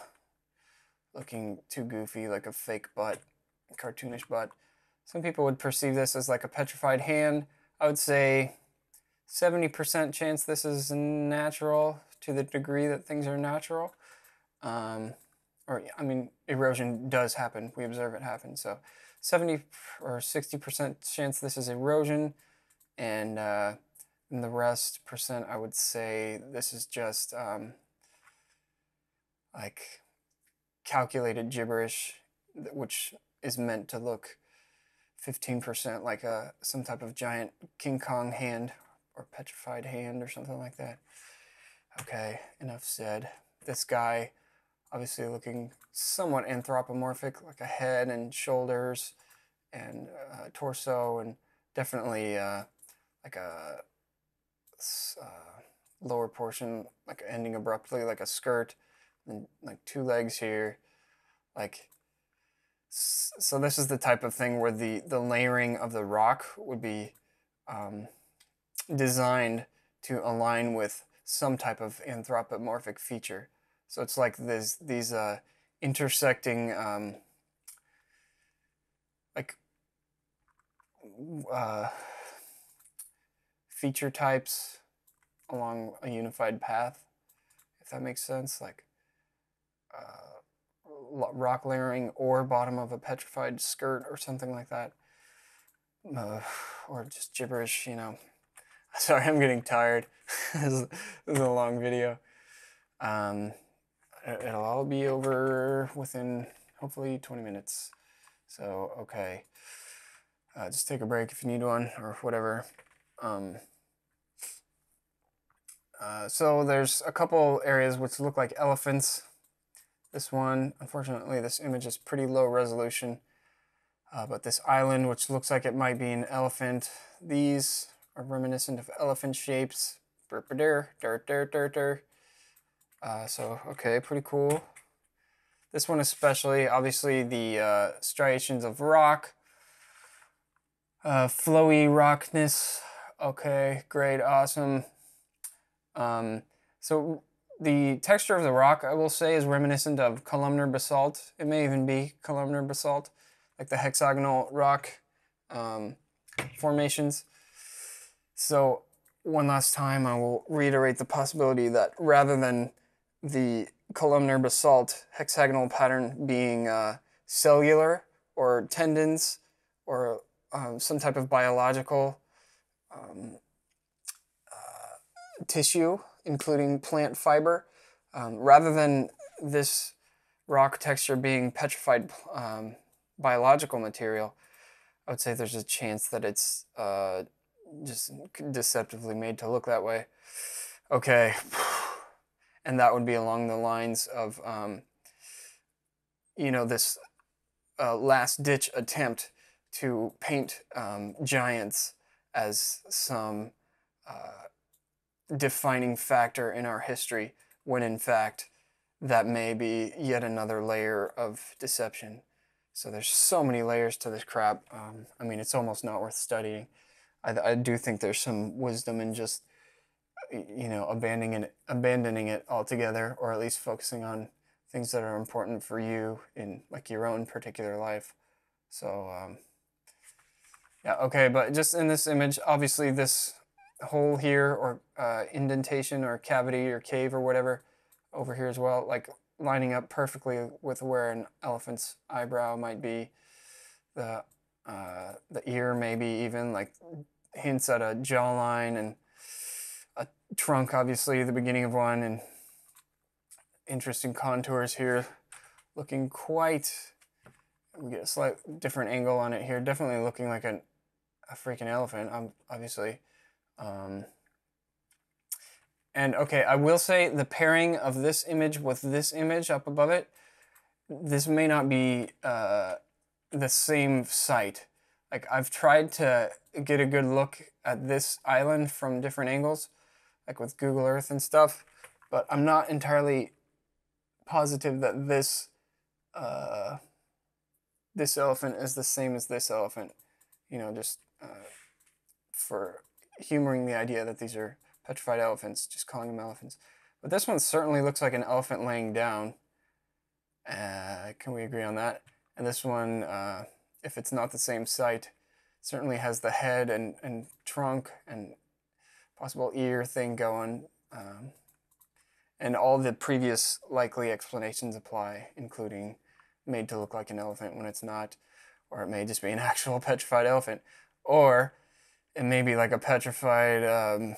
looking too goofy, like a fake butt, cartoonish butt. Some people would perceive this as like a petrified hand. I would say 70% chance this is natural to the degree that things are natural. Um, or, I mean, erosion does happen. We observe it happen. So 70 or 60% chance this is erosion. And, uh, and the rest percent, I would say this is just um, like calculated gibberish, which is meant to look 15% like a some type of giant King Kong hand or petrified hand or something like that. Okay, enough said. This guy, obviously looking somewhat anthropomorphic, like a head and shoulders and uh, torso, and definitely uh, like a uh, lower portion, like ending abruptly, like a skirt, and like two legs here, like. So this is the type of thing where the the layering of the rock would be um, designed to align with some type of anthropomorphic feature. So it's like this these uh, intersecting um, like uh, feature types along a unified path, if that makes sense. Like uh, rock layering or bottom of a petrified skirt or something like that. Uh, or just gibberish, you know. Sorry, I'm getting tired. this, is, a long video. Um, it'll all be over within hopefully 20 minutes. So, okay. Uh, just take a break if you need one or whatever. Um, uh, so there's a couple areas which look like elephants. This one, unfortunately, this image is pretty low resolution. Uh, but this island, which looks like it might be an elephant, these are reminiscent of elephant shapes. Dirt, dirt, dirt, dirt. Uh, so, okay, pretty cool. This one especially, obviously the uh, striations of rock, uh, flowy rockness. Okay, great, awesome. Um, so the texture of the rock, I will say, is reminiscent of columnar basalt. It may even be columnar basalt, like the hexagonal rock um, formations. So one last time, I will reiterate the possibility that rather than the columnar basalt hexagonal pattern being uh, cellular or tendons or um, some type of biological um, tissue, including plant fiber, um, rather than this rock texture being petrified um, biological material, I would say there's a chance that it's uh, just deceptively made to look that way. Okay, and that would be along the lines of, um, you know, this uh, last ditch attempt to paint um, giants as some uh, defining factor in our history when in fact that may be yet another layer of deception. So there's so many layers to this crap. Um, I mean, it's almost not worth studying. I, I do think there's some wisdom in just, you know, abandoning it, abandoning it altogether, or at least focusing on things that are important for you in like your own particular life. So, um, yeah, okay, but just in this image, obviously this hole here or uh, indentation or cavity or cave or whatever over here as well, like lining up perfectly with where an elephant's eyebrow might be. The uh, the ear maybe even like hints at a jawline and a trunk obviously the beginning of one and interesting contours here looking quite we get a slight different angle on it here definitely looking like an, a freaking elephant obviously um, and okay, I will say the pairing of this image with this image up above it, this may not be uh, the same site. Like I've tried to get a good look at this island from different angles, like with Google Earth and stuff, but I'm not entirely positive that this uh, this elephant is the same as this elephant. You know, just uh, for humoring the idea that these are petrified elephants, just calling them elephants. But this one certainly looks like an elephant laying down. Uh, can we agree on that? And this one, uh, if it's not the same site, certainly has the head and, and trunk and possible ear thing going. Um, and all the previous likely explanations apply, including made to look like an elephant when it's not, or it may just be an actual petrified elephant, or it may be like a petrified um,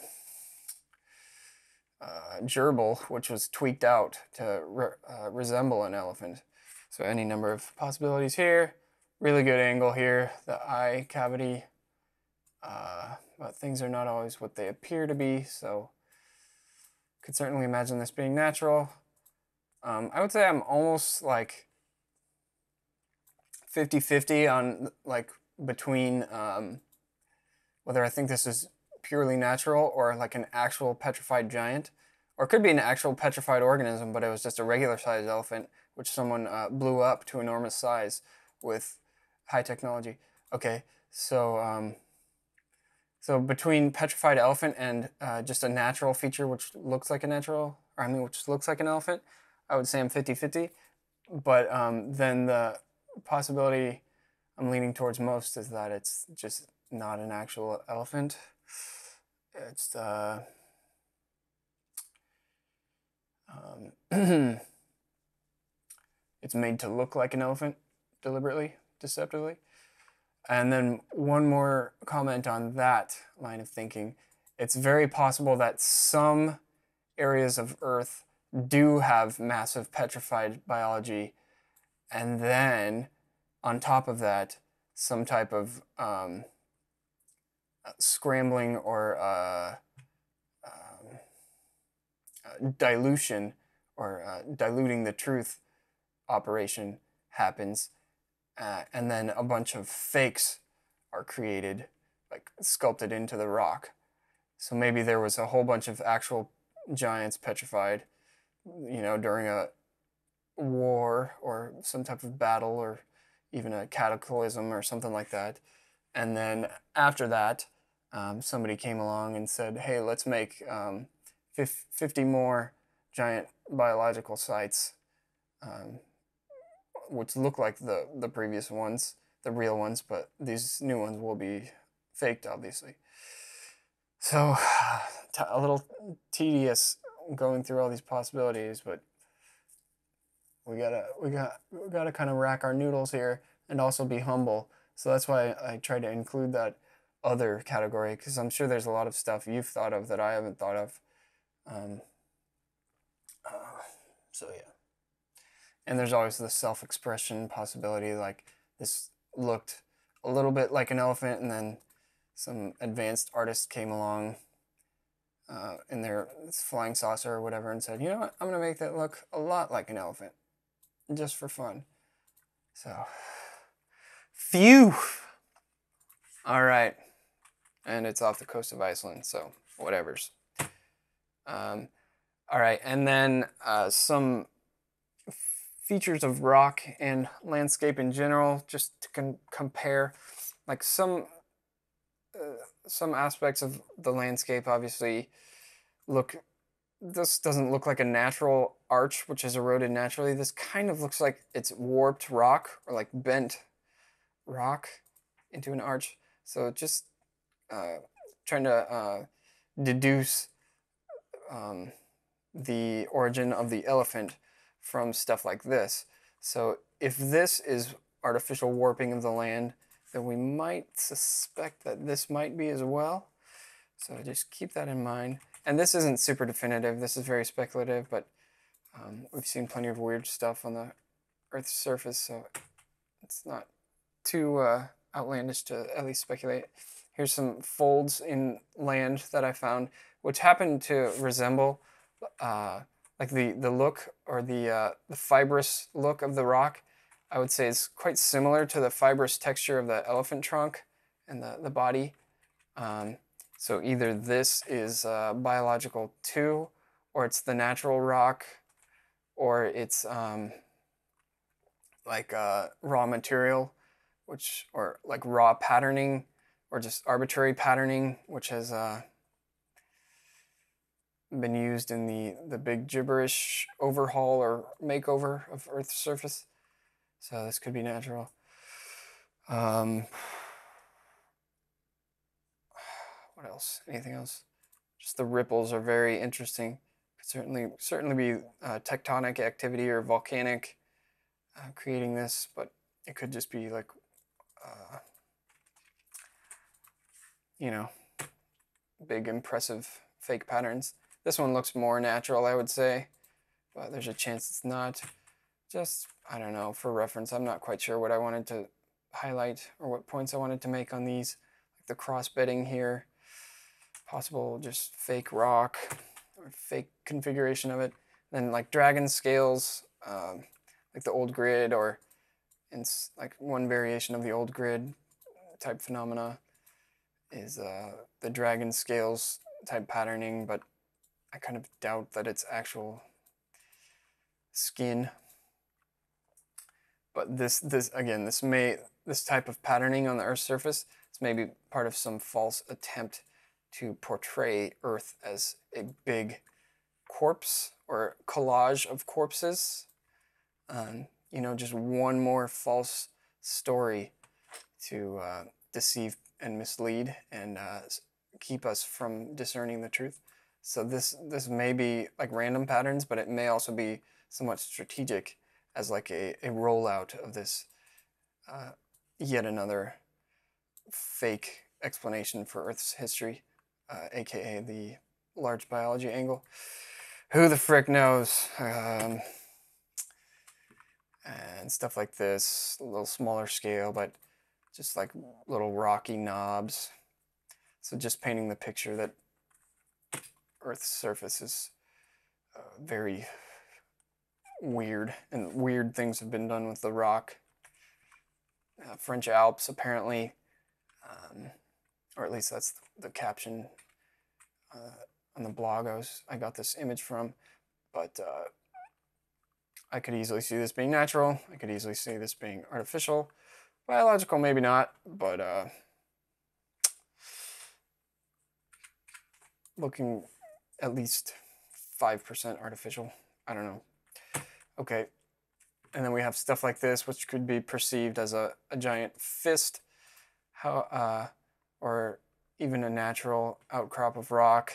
uh, gerbil, which was tweaked out to re uh, resemble an elephant. So any number of possibilities here. Really good angle here, the eye cavity. Uh, but things are not always what they appear to be, so could certainly imagine this being natural. Um, I would say I'm almost like 50-50 on like between um, whether I think this is purely natural or like an actual petrified giant. Or could be an actual petrified organism, but it was just a regular sized elephant, which someone uh, blew up to enormous size with high technology. Okay, so um, so between petrified elephant and uh, just a natural feature which looks like a natural, or I mean which looks like an elephant, I would say I'm 50-50. But um, then the possibility I'm leaning towards most is that it's just not an actual elephant. It's uh, um, it's made to look like an elephant deliberately, deceptively. And then one more comment on that line of thinking. It's very possible that some areas of Earth do have massive petrified biology, and then on top of that, some type of um, scrambling or uh, um, uh, dilution or uh, diluting the truth operation happens, uh, and then a bunch of fakes are created, like sculpted into the rock. So maybe there was a whole bunch of actual giants petrified, you know, during a war or some type of battle or even a cataclysm or something like that. And then after that, um, somebody came along and said, hey, let's make um, 50 more giant biological sites, um, which look like the, the previous ones, the real ones, but these new ones will be faked, obviously. So, a little tedious going through all these possibilities, but we gotta we got we gotta kind of rack our noodles here and also be humble. So that's why I try to include that other category because I'm sure there's a lot of stuff you've thought of that I haven't thought of. Um, uh, so yeah, and there's always the self-expression possibility. Like this looked a little bit like an elephant, and then some advanced artist came along uh, in their flying saucer or whatever and said, you know what, I'm gonna make that look a lot like an elephant, just for fun. So, phew. All right and it's off the coast of Iceland, so whatever's. Um, all right, and then uh, some features of rock and landscape in general, just to compare, like some uh, some aspects of the landscape. Obviously, look. This doesn't look like a natural arch, which is eroded naturally. This kind of looks like it's warped rock or like bent rock into an arch. So just uh, trying to uh, deduce um, the origin of the elephant from stuff like this. So if this is artificial warping of the land, then we might suspect that this might be as well. So just keep that in mind. And this isn't super definitive. This is very speculative, but um, we've seen plenty of weird stuff on the Earth's surface, so it's not too uh, outlandish to at least speculate. Here's some folds in land that I found, which happen to resemble uh, like the, the look or the, uh, the fibrous look of the rock. I would say is quite similar to the fibrous texture of the elephant trunk and the, the body. Um, So either this is uh, biological too, or it's the natural rock, or it's um, like uh, raw material, which or like raw patterning, or just arbitrary patterning, which has uh, been used in the the big gibberish overhaul or makeover of Earth's surface. So this could be natural. Um, what else? Anything else? Just the ripples are very interesting. Could certainly certainly be uh, tectonic activity or volcanic uh, creating this, but it could just be like, uh, you know, big impressive fake patterns. This one looks more natural, I would say, but there's a chance it's not. Just, I don't know, for reference, I'm not quite sure what I wanted to highlight or what points I wanted to make on these. Like the cross bedding here, possible just fake rock or fake configuration of it. Then like dragon scales, um, like the old grid or in like one variation of the old grid type phenomena is uh, the dragon scales type patterning, but I kind of doubt that it's actual skin. But this, this again, this may, this type of patterning on the Earth's surface, is maybe part of some false attempt to portray Earth as a big corpse or collage of corpses. Um, you know, just one more false story to uh, deceive and mislead and uh, keep us from discerning the truth. So this this may be like random patterns, but it may also be somewhat strategic as like a, a rollout of this uh, yet another fake explanation for Earth's history, uh, aka the large biology angle. Who the frick knows? Um, and stuff like this, a little smaller scale, but just like little rocky knobs. So just painting the picture that Earth's surface is uh, very weird, and weird things have been done with the rock. Uh, French Alps, apparently, um, or at least that's the caption uh, on the blog I was I got this image from, but uh, I could easily see this being natural. I could easily see this being artificial. Biological, maybe not, but uh, looking at least 5% artificial. I don't know. Okay. And then we have stuff like this, which could be perceived as a, a giant fist, how, uh, or even a natural outcrop of rock.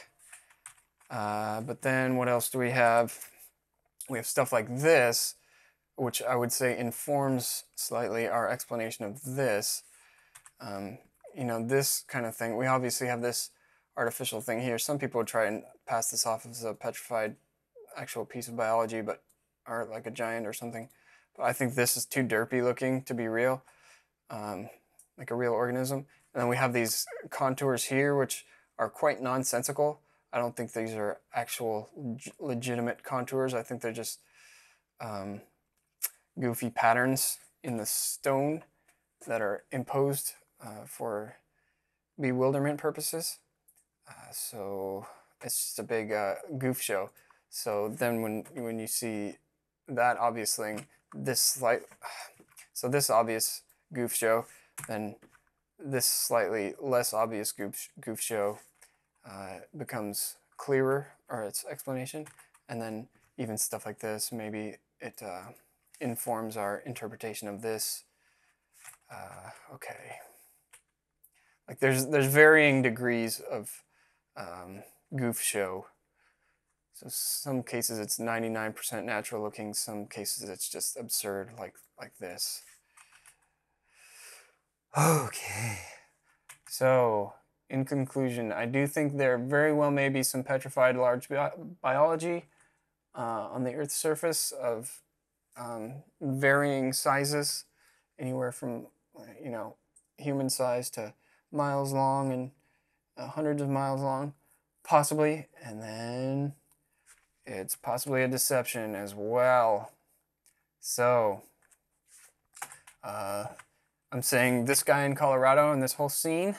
Uh, but then what else do we have? We have stuff like this, which I would say informs slightly our explanation of this. Um, you know, this kind of thing. We obviously have this artificial thing here. Some people would try and pass this off as a petrified actual piece of biology, but or like a giant or something. But I think this is too derpy looking to be real, um, like a real organism. And then we have these contours here, which are quite nonsensical. I don't think these are actual legitimate contours. I think they're just um, goofy patterns in the stone that are imposed uh, for bewilderment purposes. Uh, so it's just a big uh, goof show. So then when when you see that obviously this slight, so this obvious goof show, then this slightly less obvious goof goof show uh, becomes clearer or its explanation, and then even stuff like this maybe it uh, informs our interpretation of this. Uh, okay, like there's there's varying degrees of um, goof show. So some cases it's 99% natural looking, some cases it's just absurd like like this. Okay. So, in conclusion, I do think there very well may be some petrified large bi biology uh, on the Earth's surface of um, varying sizes, anywhere from you know human size to miles long and uh, hundreds of miles long, possibly, and then it's possibly a deception as well. So, uh, I'm saying this guy in Colorado and this whole scene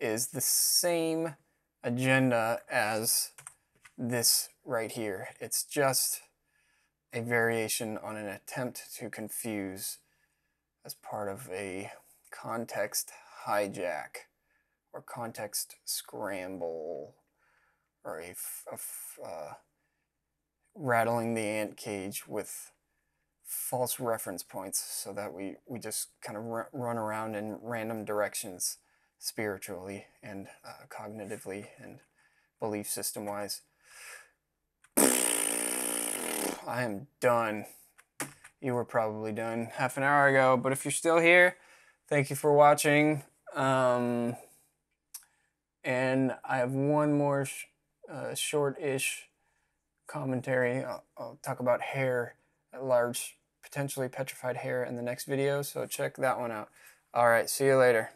is the same agenda as this right here. It's just a variation on an attempt to confuse as part of a context hijack or context scramble or a, uh, rattling the ant cage with false reference points so that we, we just kind of run around in random directions spiritually and uh, cognitively and belief system wise. I am done. You were probably done half an hour ago, but if you're still here, thank you for watching. Um, and I have one more uh, short-ish commentary. I'll, I'll, talk about hair, at large, potentially petrified hair in the next video, so check that one out. All right, see you later.